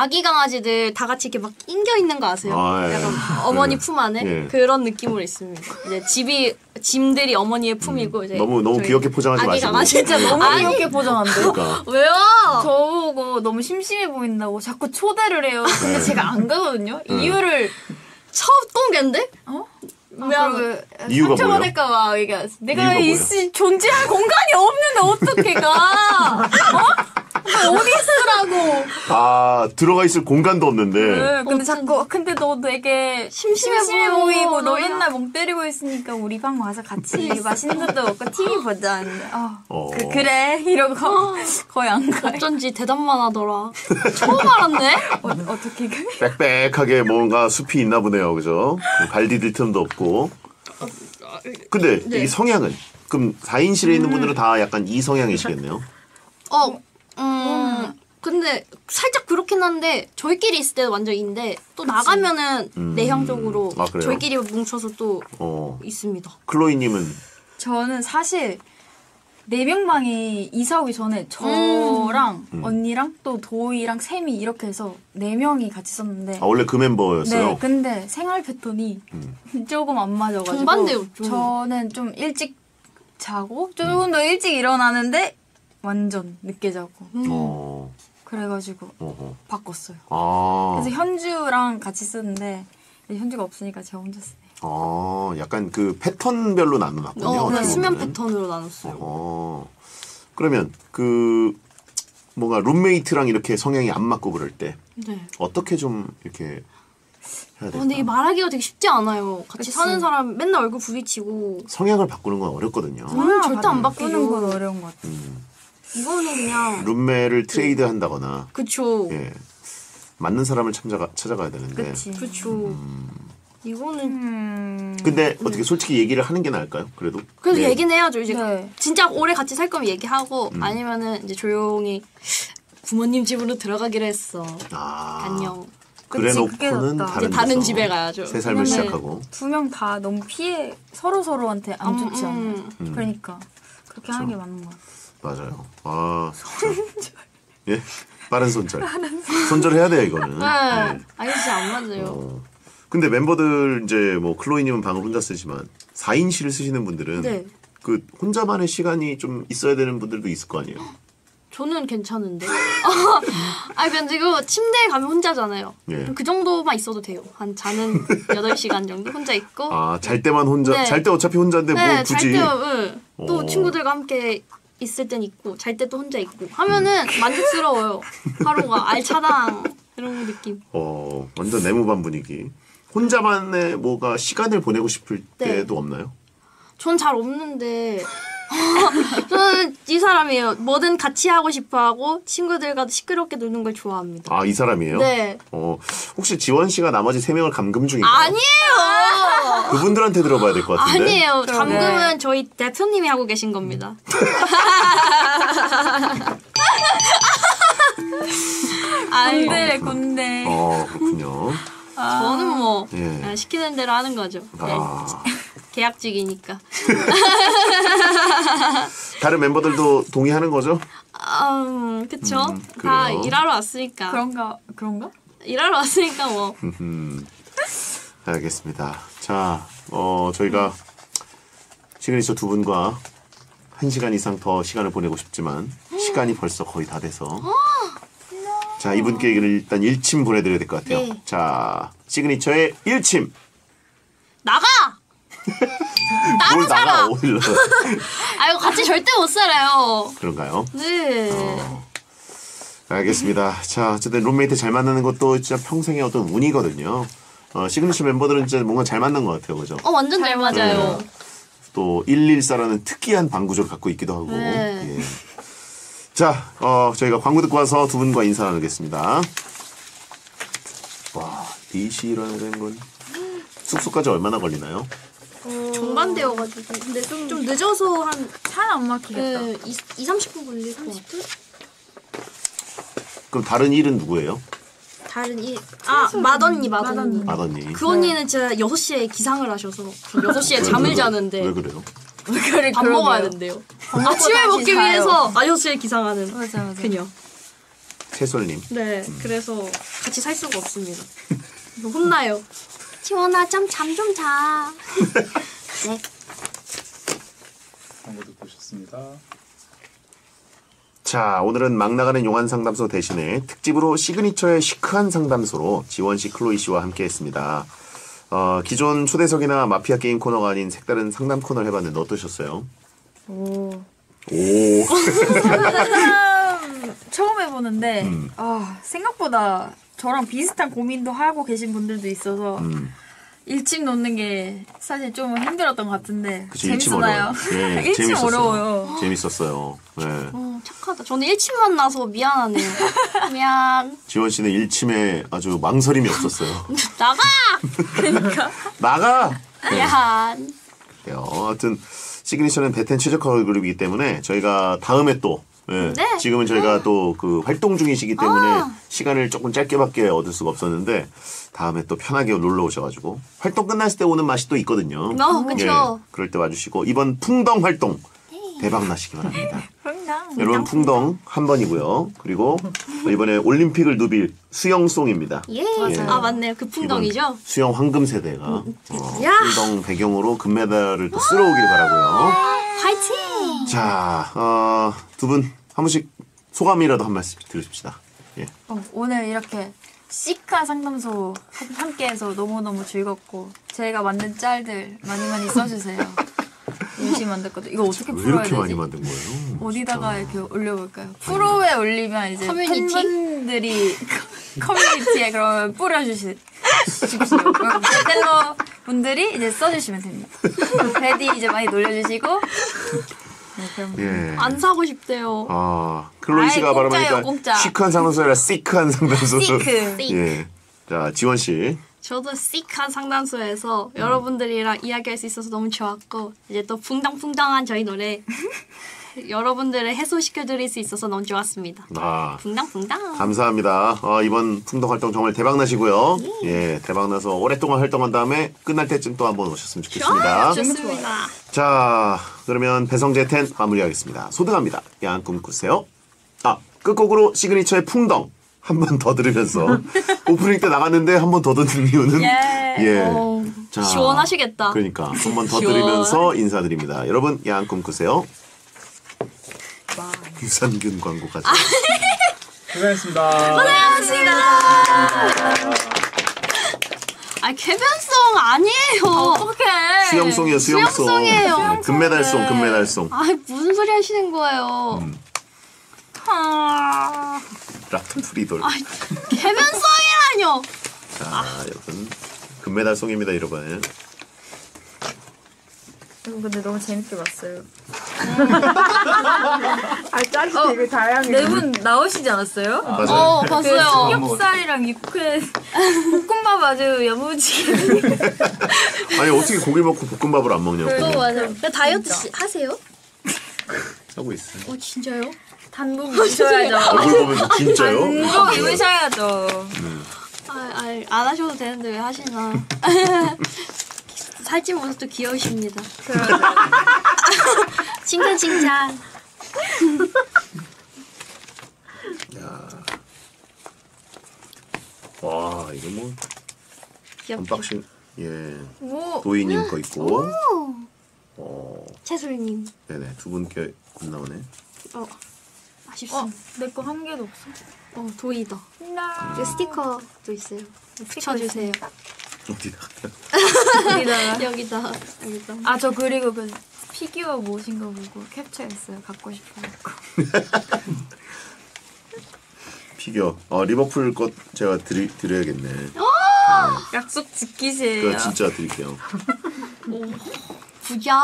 아기 강아지들 다 같이 이렇게 막 인겨 있는 거 아세요? 아, 예. 약간 어머니 예. 품 안에 예. 그런 느낌으로 있습니다. 이제 집이 짐들이 어머니의 품이고 이제 음. 너무 너무 귀엽게 포장하지 아기 마시고. 강아지 진짜 너무 너무 아니 귀엽게 포장한대요. 그러니까. [LAUGHS] 왜요? 저보고 너무 심심해 보인다고 자꾸 초대를 해요. 근데 네. 제가 안 가거든요. 이유를 첫 공개인데? 어? 왜 안- 그 이유가 상처받을까봐 얘기했어. 이유가 내가? 있을 존재할 공간이 없는데 어떻게 가? 어? 어디 있으 라고? 아 들어가 있을 공간도 없는데. 네, 근데 자꾸 근데 너 되게 심심해 심심해. 보이고 너. 맨날 멍 때리고 있으니까 우리 방 와서 같이 맛있는 것도 먹고 TV 보자. 아, 어. 그, 그래 이러고 [LAUGHS] 거의 안 가요. 어쩐지 대답만 하더라. 처음 알았네? [LAUGHS] 어, 어떻게 그? 빽빽하게 뭔가 숲이 있나 보네요, 그죠? 발 디딜 틈도 없고. 근데 네. 이 성향은 그럼 4인실에 있는 분들은 다 약간 이 성향이시겠네요. 어, 음, 근데 살짝 그렇긴 한데 저희끼리 있을 때는 완전 인데 또 나가면은 음. 내향적으로 아, 그래요? 저희끼리 뭉쳐서 또 어. 있습니다. 클로이님은 저는 사실 네 명 방이 이사 오기 전에 저랑 음. 언니랑 또 도희랑 샘이 이렇게 해서 네 명이 같이 썼는데 아, 원래 그 멤버였어요. 네, 근데 생활 패턴이 [LAUGHS] 조금 안 맞아가지고 정반대요, 좀. 저는 좀 일찍 자고 조금 더 일찍 일어나는데 완전 늦게 자고 어. 그래가지고 어허. 바꿨어요. 아. 그래서 현주랑 같이 쓰는데 현주가 없으니까 제가 혼자 쓰네요. 아, 약간 그 패턴별로 나눠놨군요. 어, 어떻게 수면. 패턴으로 나눴어요. 어. 그러면 그 뭔가 룸메이트랑 이렇게 성향이 안 맞고 그럴 때 네. 어떻게 좀 이렇게 해야 어, 될까? 근데 이게 말하기가 되게 쉽지 않아요. 같이 그치. 사는 사람 맨날 얼굴 부딪히고 성향을 바꾸는 건 어렵거든요. 음, 절대 안 바꾸는 바뀌죠. 건 어려운 것 같아요. 이거는 그냥 룸메를 트레이드 한다거나 그쵸. 예. 맞는 사람을 찾아가, 찾아가야 되는데. 그치. 그쵸. 이거는 음. 근데 어떻게 솔직히 얘기를 하는 게 나을까요? 그래도. 그래서 네. 얘기는 해야죠. 이제 네. 진짜 오래 같이 살 거면 얘기하고 음. 아니면은 이제 조용히 부모님 집으로 들어가기로 했어. 아. 안녕. 그래 그치, 놓고는. 다른, 다른 집에 가야죠. 새 삶을 네. 시작하고. 두 명 다 너무 피해 서로 서로한테 안 음, 좋지 않아요. 음. 그러니까 그렇게 하는 게 맞는 것 같아요. 맞아요. 아. 진짜. 예? 빠른 손절. 손절해야 돼요, 이거는. 네. 예. 아니 진짜 안 맞아요. 어. 근데 멤버들 이제 뭐 클로이님은 방을 혼자 쓰지만 4인실을 쓰시는 분들은 네. 그 혼자만의 시간이 좀 있어야 되는 분들도 있을 거 아니에요. 저는 괜찮은데. [LAUGHS] 아 근데 이거 침대에 가면 혼자잖아요. 예. 그 정도만 있어도 돼요. 한 자는 8시간 정도 혼자 있고. 아, 잘 때만 혼자, 네. 잘때 어차피 혼자인데 뭐 네, 굳이. 잘 때, 응. 또 어. 친구들과 함께 있을 땐 있고, 잘 때 또 혼자 있고. 하면은 만족스러워요. 하루가 알차당. 이런 느낌. 어, 완전 내무반 분위기. 혼자만의 뭐가 시간을 보내고 싶을 네. 때도 없나요? 전 잘 없는데. [LAUGHS] 저는 이 사람이에요. 뭐든 같이 하고 싶어 하고, 친구들과 시끄럽게 노는 걸 좋아합니다. 아, 이 사람이에요? 네. 어, 혹시 지원 씨가 나머지 세 명을 감금 중인가요? 아니에요! [LAUGHS] 그분들한테 들어봐야 될 것 같은데. 아니에요. 감금은 저희 대표님이 하고 계신 겁니다. [LAUGHS] 아니, 군대래 군대. 어, 그렇군요. 저는 뭐 예. 그냥 시키는 대로 하는 거죠. 네. 아, 계약직이니까. [LAUGHS] 다른 멤버들도 동의하는 거죠? 아, 음, 그쵸? 음, 다 그래요. 일하러 왔으니까. 그런가 그런가? 일하러 왔으니까 뭐. 음, 알겠습니다. 자, 어, 저희가 시그니처 두 분과 한 시간 이상 더 시간을 보내고 싶지만 시간이 벌써 거의 다 돼서 자 이분께 일단 일침 보내드려야 될 것 같아요. 네. 자 시그니처의 일침 나가! 뭘 나가 어딜 나가 아 이거 같이 절대 못 살아요. 그런가요? 네. 어. 알겠습니다. 자, 어쨌든 룸메이트 잘 만나는 것도 진짜 평생의 어떤 운이거든요. 어, 시그니처 멤버들은 진짜 뭔가 잘 만난 것 같아요, 그죠? 어 완전 잘 맞아요. 또 114라는 특이한 방구조를 갖고 있기도 하고. 네. 예. 자, 어, 저희가 광고 듣고 와서 두 분과 인사 나누겠습니다. 와, DC라는 건 숙소까지 얼마나 걸리나요? 정반대여가지고 근데 좀, 좀 늦어서 한차안 막히겠다. 네, 2, 2, 30분 걸릴 것 같아요. 그럼 다른 일은 누구예요? 다른 일. 아, 맏언니, 맏언니. 마더니. 그 언니는 진짜 6시에 기상을 하셔서 6시에 잠을 자는데 왜 그래요? [LAUGHS] 그래, 밥 먹어야 된대요. 아침에 먹기 자요. 위해서 6시에 기상하는 맞아, 맞아. 그녀. 채솔님. 네, 그래서 같이 살 수가 없습니다. [LAUGHS] 혼나요. 지원아, 좀 잠 좀 자. [LAUGHS] 네. 광고 듣고 오셨습니다. 자, 오늘은 막 나가는 용한 상담소 대신에 특집으로 시그니처의 시크한 상담소로 지원 씨, 클로이 씨와 함께 했습니다. 어, 기존 초대석이나 마피아 게임 코너가 아닌 색다른 상담 코너를 해봤는데 어떠셨어요? 오. 오. [LAUGHS] [LAUGHS] 처음 해보는데, 음. 아, 생각보다 저랑 비슷한 고민도 하고 계신 분들도 있어서, 음, 일침 놓는 게 사실 좀 힘들었던 것 같은데, 그치, 일침 재밌었나요? 어려워요. 예, [LAUGHS] 일침 재밌었어요. 어려워요. 재밌었어요. 네. 어, 착하다. 저는 일침만 나서 미안하네요. [LAUGHS] 미안. 지원 씨는 일침에 아주 망설임이 없었어요. [LAUGHS] 나가! 나가! 네. 미안. 그래요. 하여튼 시그니처는 배텐 최적화 그룹이기 때문에 저희가 다음에 또 예, 네. 지금은 저희가 또 그 활동 중이시기 때문에 아. 시간을 조금 짧게밖에 얻을 수가 없었는데 다음에 또 편하게 놀러 오셔가지고 활동 끝났을 때 오는 맛이 또 있거든요. 어, 그쵸. 예, 그럴 때 와주시고 이번 풍덩 활동 대박 나시기 바랍니다. [LAUGHS] 그냥. 여러분 풍덩 한 번이고요. 그리고 이번에 올림픽을 누빌 수영송입니다. 예. 맞아요. 아, 맞네요. 그 풍덩이죠? 수영 황금 세대가 어, 야. 풍덩 배경으로 금메달을 또 쓸어오길 바라고요. 화이팅! 자, 어, 두 분 한 번씩 소감이라도 한 말씀 들으십시다. 예. 어, 오늘 이렇게 시크한 상담소 한- 함께해서 너무너무 즐겁고 제가 만든 짤들 많이 많이 써주세요. [LAUGHS] 열심히 만들거든요. 이거 어떻게 왜 풀어야 이렇게 되지? 많이 만든 거예요? 어디다가 이렇게 올려볼까요? 프로에 올리면 이제 커뮤니티? 팬분들이 [LAUGHS] 커뮤니티에 그러면 뿌려주시- 주십시오. 그럼 텐러 분들이 이제 써주시면 됩니다. 배디 이제 많이 놀려주시고 예. 안 사고 싶대요. 아, 클로이 씨가 아이, 공짜예요, 공짜. 시크한 상담소 아니라 시크한 상담소. 시크. [LAUGHS] 예. 자, 지원 씨. 저도 시크한 상담소에서 여러분들이랑 이야기할 수 있어서 너무 좋았고 이제 또 풍덩풍덩한 저희 노래 [LAUGHS] 여러분들을 해소시켜드릴 수 있어서 너무 좋았습니다. 아, 붕당붕당. 감사합니다. 어, 이번 풍덩 활동 정말 대박 나시고요. 예, 대박 나서 오랫동안 활동한 다음에 끝날 때쯤 또 한번 오셨으면 좋겠습니다. 좋습니다. 자, 그러면 배성재 텐 마무리하겠습니다. 소등합니다. 야한 꿈 꾸세요. 아, 끝곡으로 시그니처의 풍덩 한 번 더 들으면서 [LAUGHS] 오프닝 때 나갔는데 한 번 더 듣는 이유는 예. 어, 자, 시원하시겠다. 그러니까 한 번 더 시원. 들으면서 인사드립니다. 여러분 야한 꿈 꾸세요. 유산균 광고까지. 고생하셨습니다. 아 개변성 아니에요. 어떡해. 수영송이에요, 수영송. 수영송이에요. 네, 금메달송, 금메달송. 아 무슨 소리 하시는 거예요? 음. 아, 라트프리돌. 아 개변성이라뇨. 자, 여러분 금메달송입니다, 여러분. 이거 근데 너무 재밌게 봤어요. [LAUGHS] 아, 짤이 되게 다양해. 네 분 나오시지 않았어요? 맞아요. 어그 봤어요. 삼겹살이랑 육회 볶음밥 아주 야무지게 [LAUGHS] 아니 어떻게 고기 먹고 볶음밥을 안 먹냐고. 어 맞아요. 근데 다이어트 시- 하세요? [LAUGHS] 하고 있어요. 어 진짜요? 단복 입으셔야죠. 얼굴 보면서 진짜요? 단복 입으셔야죠. 아, 아, 안 하셔도 되는데 왜 하시나? 살찐 모습도 귀여우십니다. [LAUGHS] 칭찬 칭찬. 와 이거 뭐. unboxing 예 오, 도희님 거 있고 어 채술님. 네네 두 분께 안 나오네. 어 어, 아쉽습니다. 내 거 한 개도 없어. 어 도이다. 나. 그 스티커도 있어요. 붙여주세요. 어디다? 여기다가. [LAUGHS] 여기다 여기다. 아, 저 그리고 그 피규어 모신 거 보고 캡처했어요. 갖고 싶어갖고. [LAUGHS] 피규어. 어, 리버풀 것 제가 드리, 드려야겠네. 약속 지키세요. 그거 진짜 드릴게요. 부자.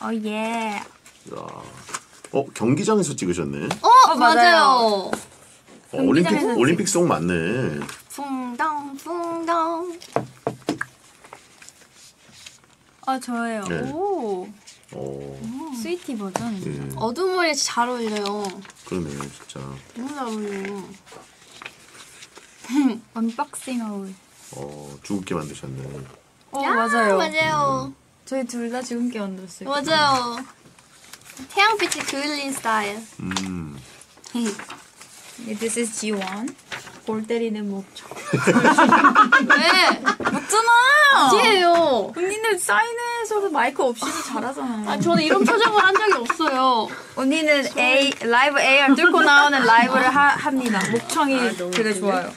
어, 예. 야. 어, 경기장에서 찍으셨네. 어, 어, 맞아요. 맞아요. 어, 올림픽, 경기장에서 올림픽 song 맞네. 풍덩 풍덩. 아, 저예요. 네. 오. 어, sweetie 버전. 예. 어두운 머리에 잘 어울려요. 그러네, 진짜. 너무 잘 어울려요. [LAUGHS] unboxing haul. 어, 죽게 만드셨네. 어, 맞아요. 맞아요. 저희 둘다깨 만들었어요. 맞아요. 태양빛이 그을린 스타일. 음. [LAUGHS] 네, This is G1. 골 때리는 목적. 왜? 맞잖아! 아니에요. 언니는 사인회에서도 마이크 없이도 잘하잖아요. 아, 저는 이런 표정을 한 적이 없어요. 언니는 A, 라이브 AR 뚫고 나오는 라이브를 하, 합니다. 목청이 되게 좋아요.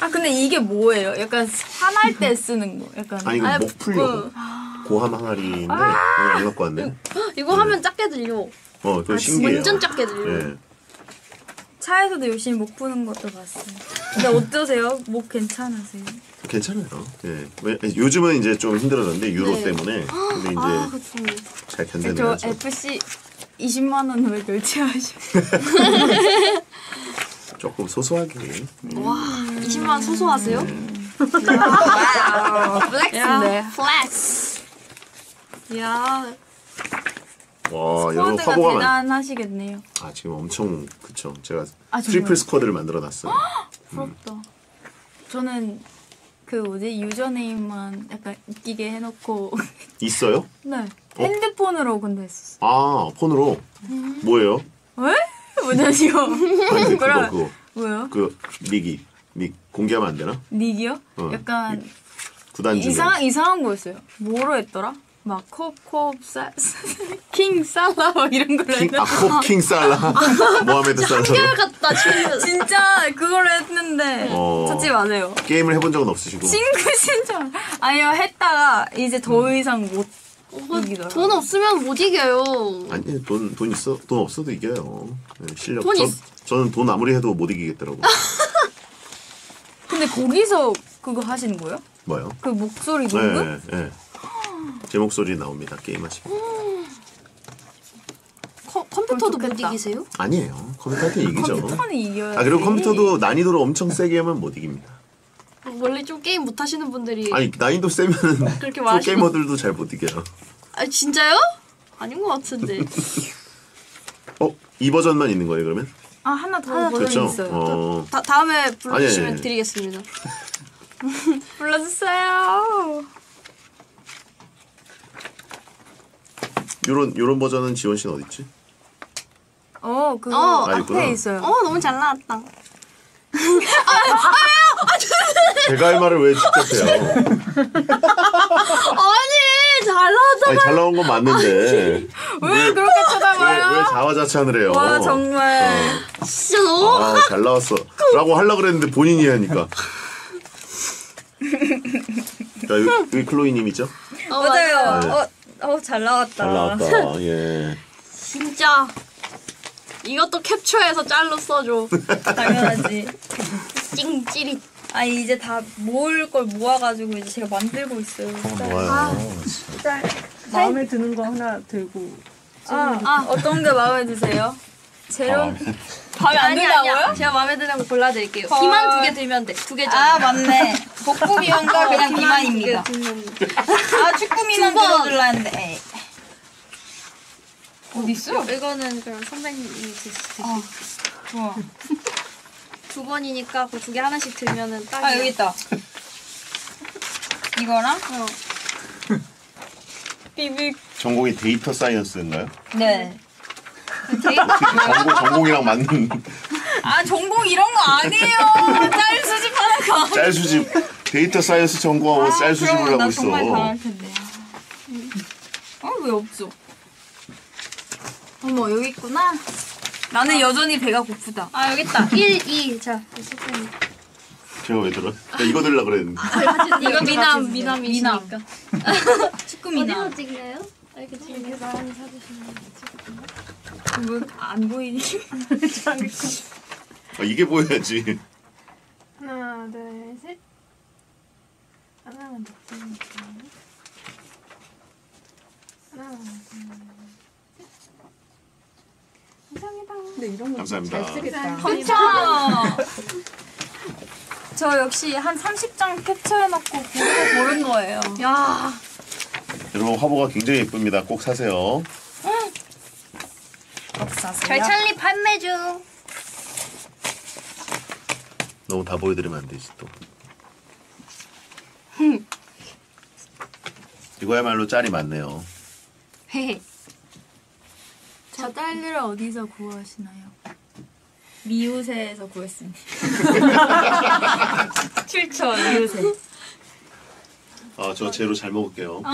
아, 근데 이게 뭐예요? 약간 화날 때 쓰는 거. 약간. 아니, 이거 아니, 목 풀려고. 고함 항아리인데, 오늘 안 갖고 왔네. 이거 하면 작게 들려. 어, 그거 신기해요. 완전 작게 들려. 예. 차에서도 열심히 목 푸는 것도 봤어요. 근데 어떠세요? 목 괜찮으세요? 괜찮아요. 예. 왜, 요즘은 이제 좀 힘들어졌는데, 유로 네. 때문에. 근데 이제 아, 그쵸. 잘 저 견뎌내야죠. FC 20만 원왜 결제하셔? [LAUGHS] 조금 소소하게. 와, 20만 원 소소하세요? flex인데. flex. 야, 와, 여러분 squad가 화보가 많... 대단하시겠네요. 아, 지금 엄청, 그쵸. 제가 아, 정말요? triple squad를 만들어 놨어요. 부럽다. 저는 그 뭐지 username만 약간 웃기게 해놓고 [LAUGHS] 있어요? 네 핸드폰으로 근데 했었어. 아, 폰으로. 뭐예요? 왜? 뭐냐시요? 아니, 근데 그거, 그거. 뭐요? 그, 닉이. 닉 공개하면 안 되나? 닉이요? 어. 약간 구단 중에. 이상 이상한 거였어요. 뭐로 했더라? 막 콥콥사킹 [LAUGHS] 살라 막 이런 걸로 킹, 했는데 아, 콥킹 살라. 모하메드 살라. 같다, 친구. [LAUGHS] 진짜 그걸로 했는데 어. 찾지 마세요. 게임을 해본 적은 없으시고. 친구 진짜 아니요 했다가 이제 더 이상 못 이기더라고요. 돈 없으면 못 이겨요. 아니, 돈, 돈 있어, 돈 없어도 이겨요. 네, 실력. 돈 전, 있- 저는 돈 아무리 해도 못 이기겠더라고. [LAUGHS] 근데 거기서 그거 하시는 거예요? 뭐요? 그 목소리 녹음? 네, 네. 제 목소리 나옵니다. 게임하시면. 커, 컴퓨터도 못 좋겠다. 이기세요? 아니에요. 컴퓨터한테 이기죠. 컴퓨터는 이겨야 아, 그리고 컴퓨터도 난이도를 엄청 세게 하면 못 이깁니다. 원래 좀 게임 못 하시는 분들이. 아니, 난이도 세면은 그렇게 말하시면- 게이머들도 잘 못 이겨요. 아, 진짜요? 아닌 것 같은데. 어? 이 버전만 있는 거예요, 그러면? 아 하나 더 하나 버전이 그렇죠? 있어요. 어. 다, 다음에 불러주시면 아니, 아니. 드리겠습니다. [LAUGHS] 불러주세요. 요런, 요런 버전은 지원 씨는 어딨지? 어 그거 어, 아, 있구나. 앞에 있어요. 어, 너무 잘 나왔다. 제가 할 말을 왜 직접 해요? [LAUGHS] 아니, 잘 나왔다. 아니, 잘 나온 건 맞는데. 왜 그렇게 왜, 쳐다봐요? 왜 자화자찬을 해요? 와 정말 진짜 너무. 아, 잘 나왔어. 라고 하려고 그랬는데 본인이 하니까. 자, 여기, 여기 클로이 님이죠? 어, 맞아요. 네. 어, 어, 잘 나왔다. 잘 나왔다. [LAUGHS] 예. 진짜. 이것도 캡처해서 짤로 써줘. 당연하지. 찡찌릿. 아 이제 다 모을 걸 모아가지고 이제 제가 만들고 있어요. 좋아요. 마음에 드는 거 하나 들고 아, 아 어떤 게 마음에 드세요? 제로 마음에 안 아니, 아니야. 든다고요? 제가 마음에 드는 거 골라드릴게요. 헐. 비만 두 개 들면 돼. 두 개잖아. 아 맞네. [LAUGHS] 복부 미만과 그냥 비만입니다. 아 축구 미만 했는데. 에이. 어디 있어? 이거는 그럼 선배님이 드세요. 아, 좋아. 두 번이니까 그 두 개 하나씩 들면은 딱이야. 아 여기 있다. 이거랑 어. 비비. 전공이 data science인가요? 네. 전공, 전공이랑 맞는 아 전공 이런 거 아니에요. [LAUGHS] 짤 수집하는 거. 짤 수집. data science 전공하고 짤 수집을 그럼 하고 나 있어. 정말 잘할 텐데. 어왜 없어? 어머 여기 있구나. 나는 여전히 배가 고프다. 아 여기 있다. 1, 2. 자. 제가 왜 들어? 나 이거 들라 그랬는데. 이거 미남 미남이시니까. [LAUGHS] 축구 미남. 어디서 찍나요? 이렇게 찍는 많이 사주시면 뭐안 보이니? 아, 이게 보여야지. 하나 둘 셋 하나만 더 찍을게요 하나 둘셋 감사합니다 근데 이런 거 감사합니다. 잘 쓰겠다. 엄청. [LAUGHS] 저 역시 한 30장 캡처해놓고 고르고 고른 거예요. 야 여러분 화보가 굉장히 예쁩니다. 꼭 사세요. 절찬리 판매 중. 너무 다 보여드리면 안 되지 또. 이거야말로 짤이 많네요. 헤헤. [LAUGHS] 저 딸들을 어디서 구하시나요? 미우새에서 구했습니다. [LAUGHS] 출처 미우새. 아, 저 제로 잘 먹을게요. 아,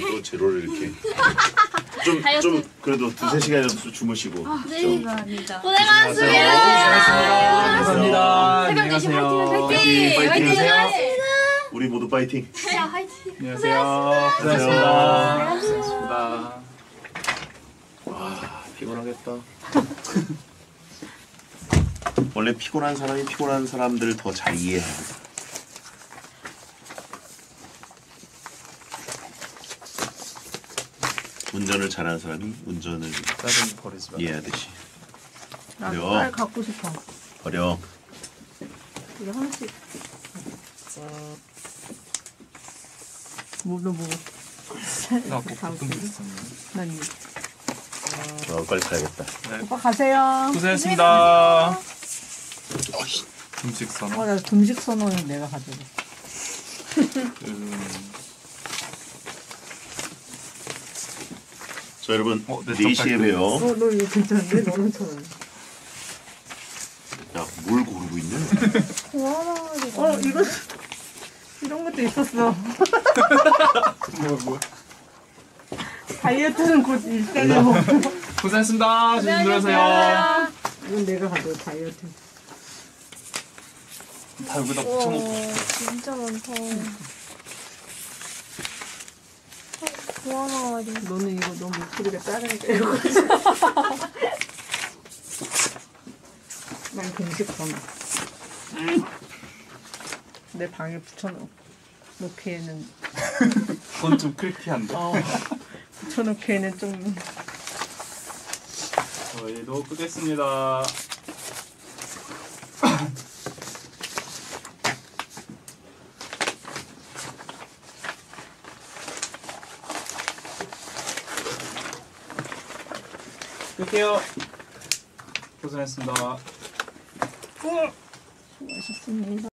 또 제로를 이렇게. [LAUGHS] 좀, 좀, 그래도 두세 시간이라도 주무시고. 좀. 감사합니다. 고생하세요. 감사합니다. 안녕히 가세요. 파이팅! 파이팅! 안녕하세요. 우리 모두 파이팅! 안녕하세요. 고생하셨습니다. 고생하셨습니다. 와, 피곤하겠다. [LAUGHS] 원래 피곤한 사람이 피곤한 사람들을 더 잘 이해해요. 운전을 잘하는 사람이 운전을 짜증 버리지 마. 이해하듯이. 딸 갖고 싶어. 버려. 이거 하나씩. 뭐너 뭐? 나꼭 가끔 있었네. 난 이거. 어, 빨리 가야겠다. 오빠 가세요. 고생하셨습니다. 음식 선호. 어, 나 금식 선호는 내가 가져가. 음, 자, 여러분, 어, 내 4시에 젓갈 봬요. 어, 너 이거 괜찮은데? 너는 저. 야, 뭘 고르고 있냐? 어, 이거 이런 것도 있었어. [LAUGHS] 뭐, 뭐. 다이어트는 곧 일생이고. 고생하셨습니다. 조심 들어가세요. 이건 내가 가져 다이어트. 다 여기다 붙여놓고. 진짜 많다 고마워 너는 이거 너무 목소리가 작으니까 이거. [LAUGHS] 난 금식 선호. 내 방에 붙여놓. 놓기에는 [LAUGHS] 그건 좀 크리티한데. 어 붙여놓기에는 좀 저희도 끄겠습니다. 끌게요. 고생했습니다. 맛있습니다.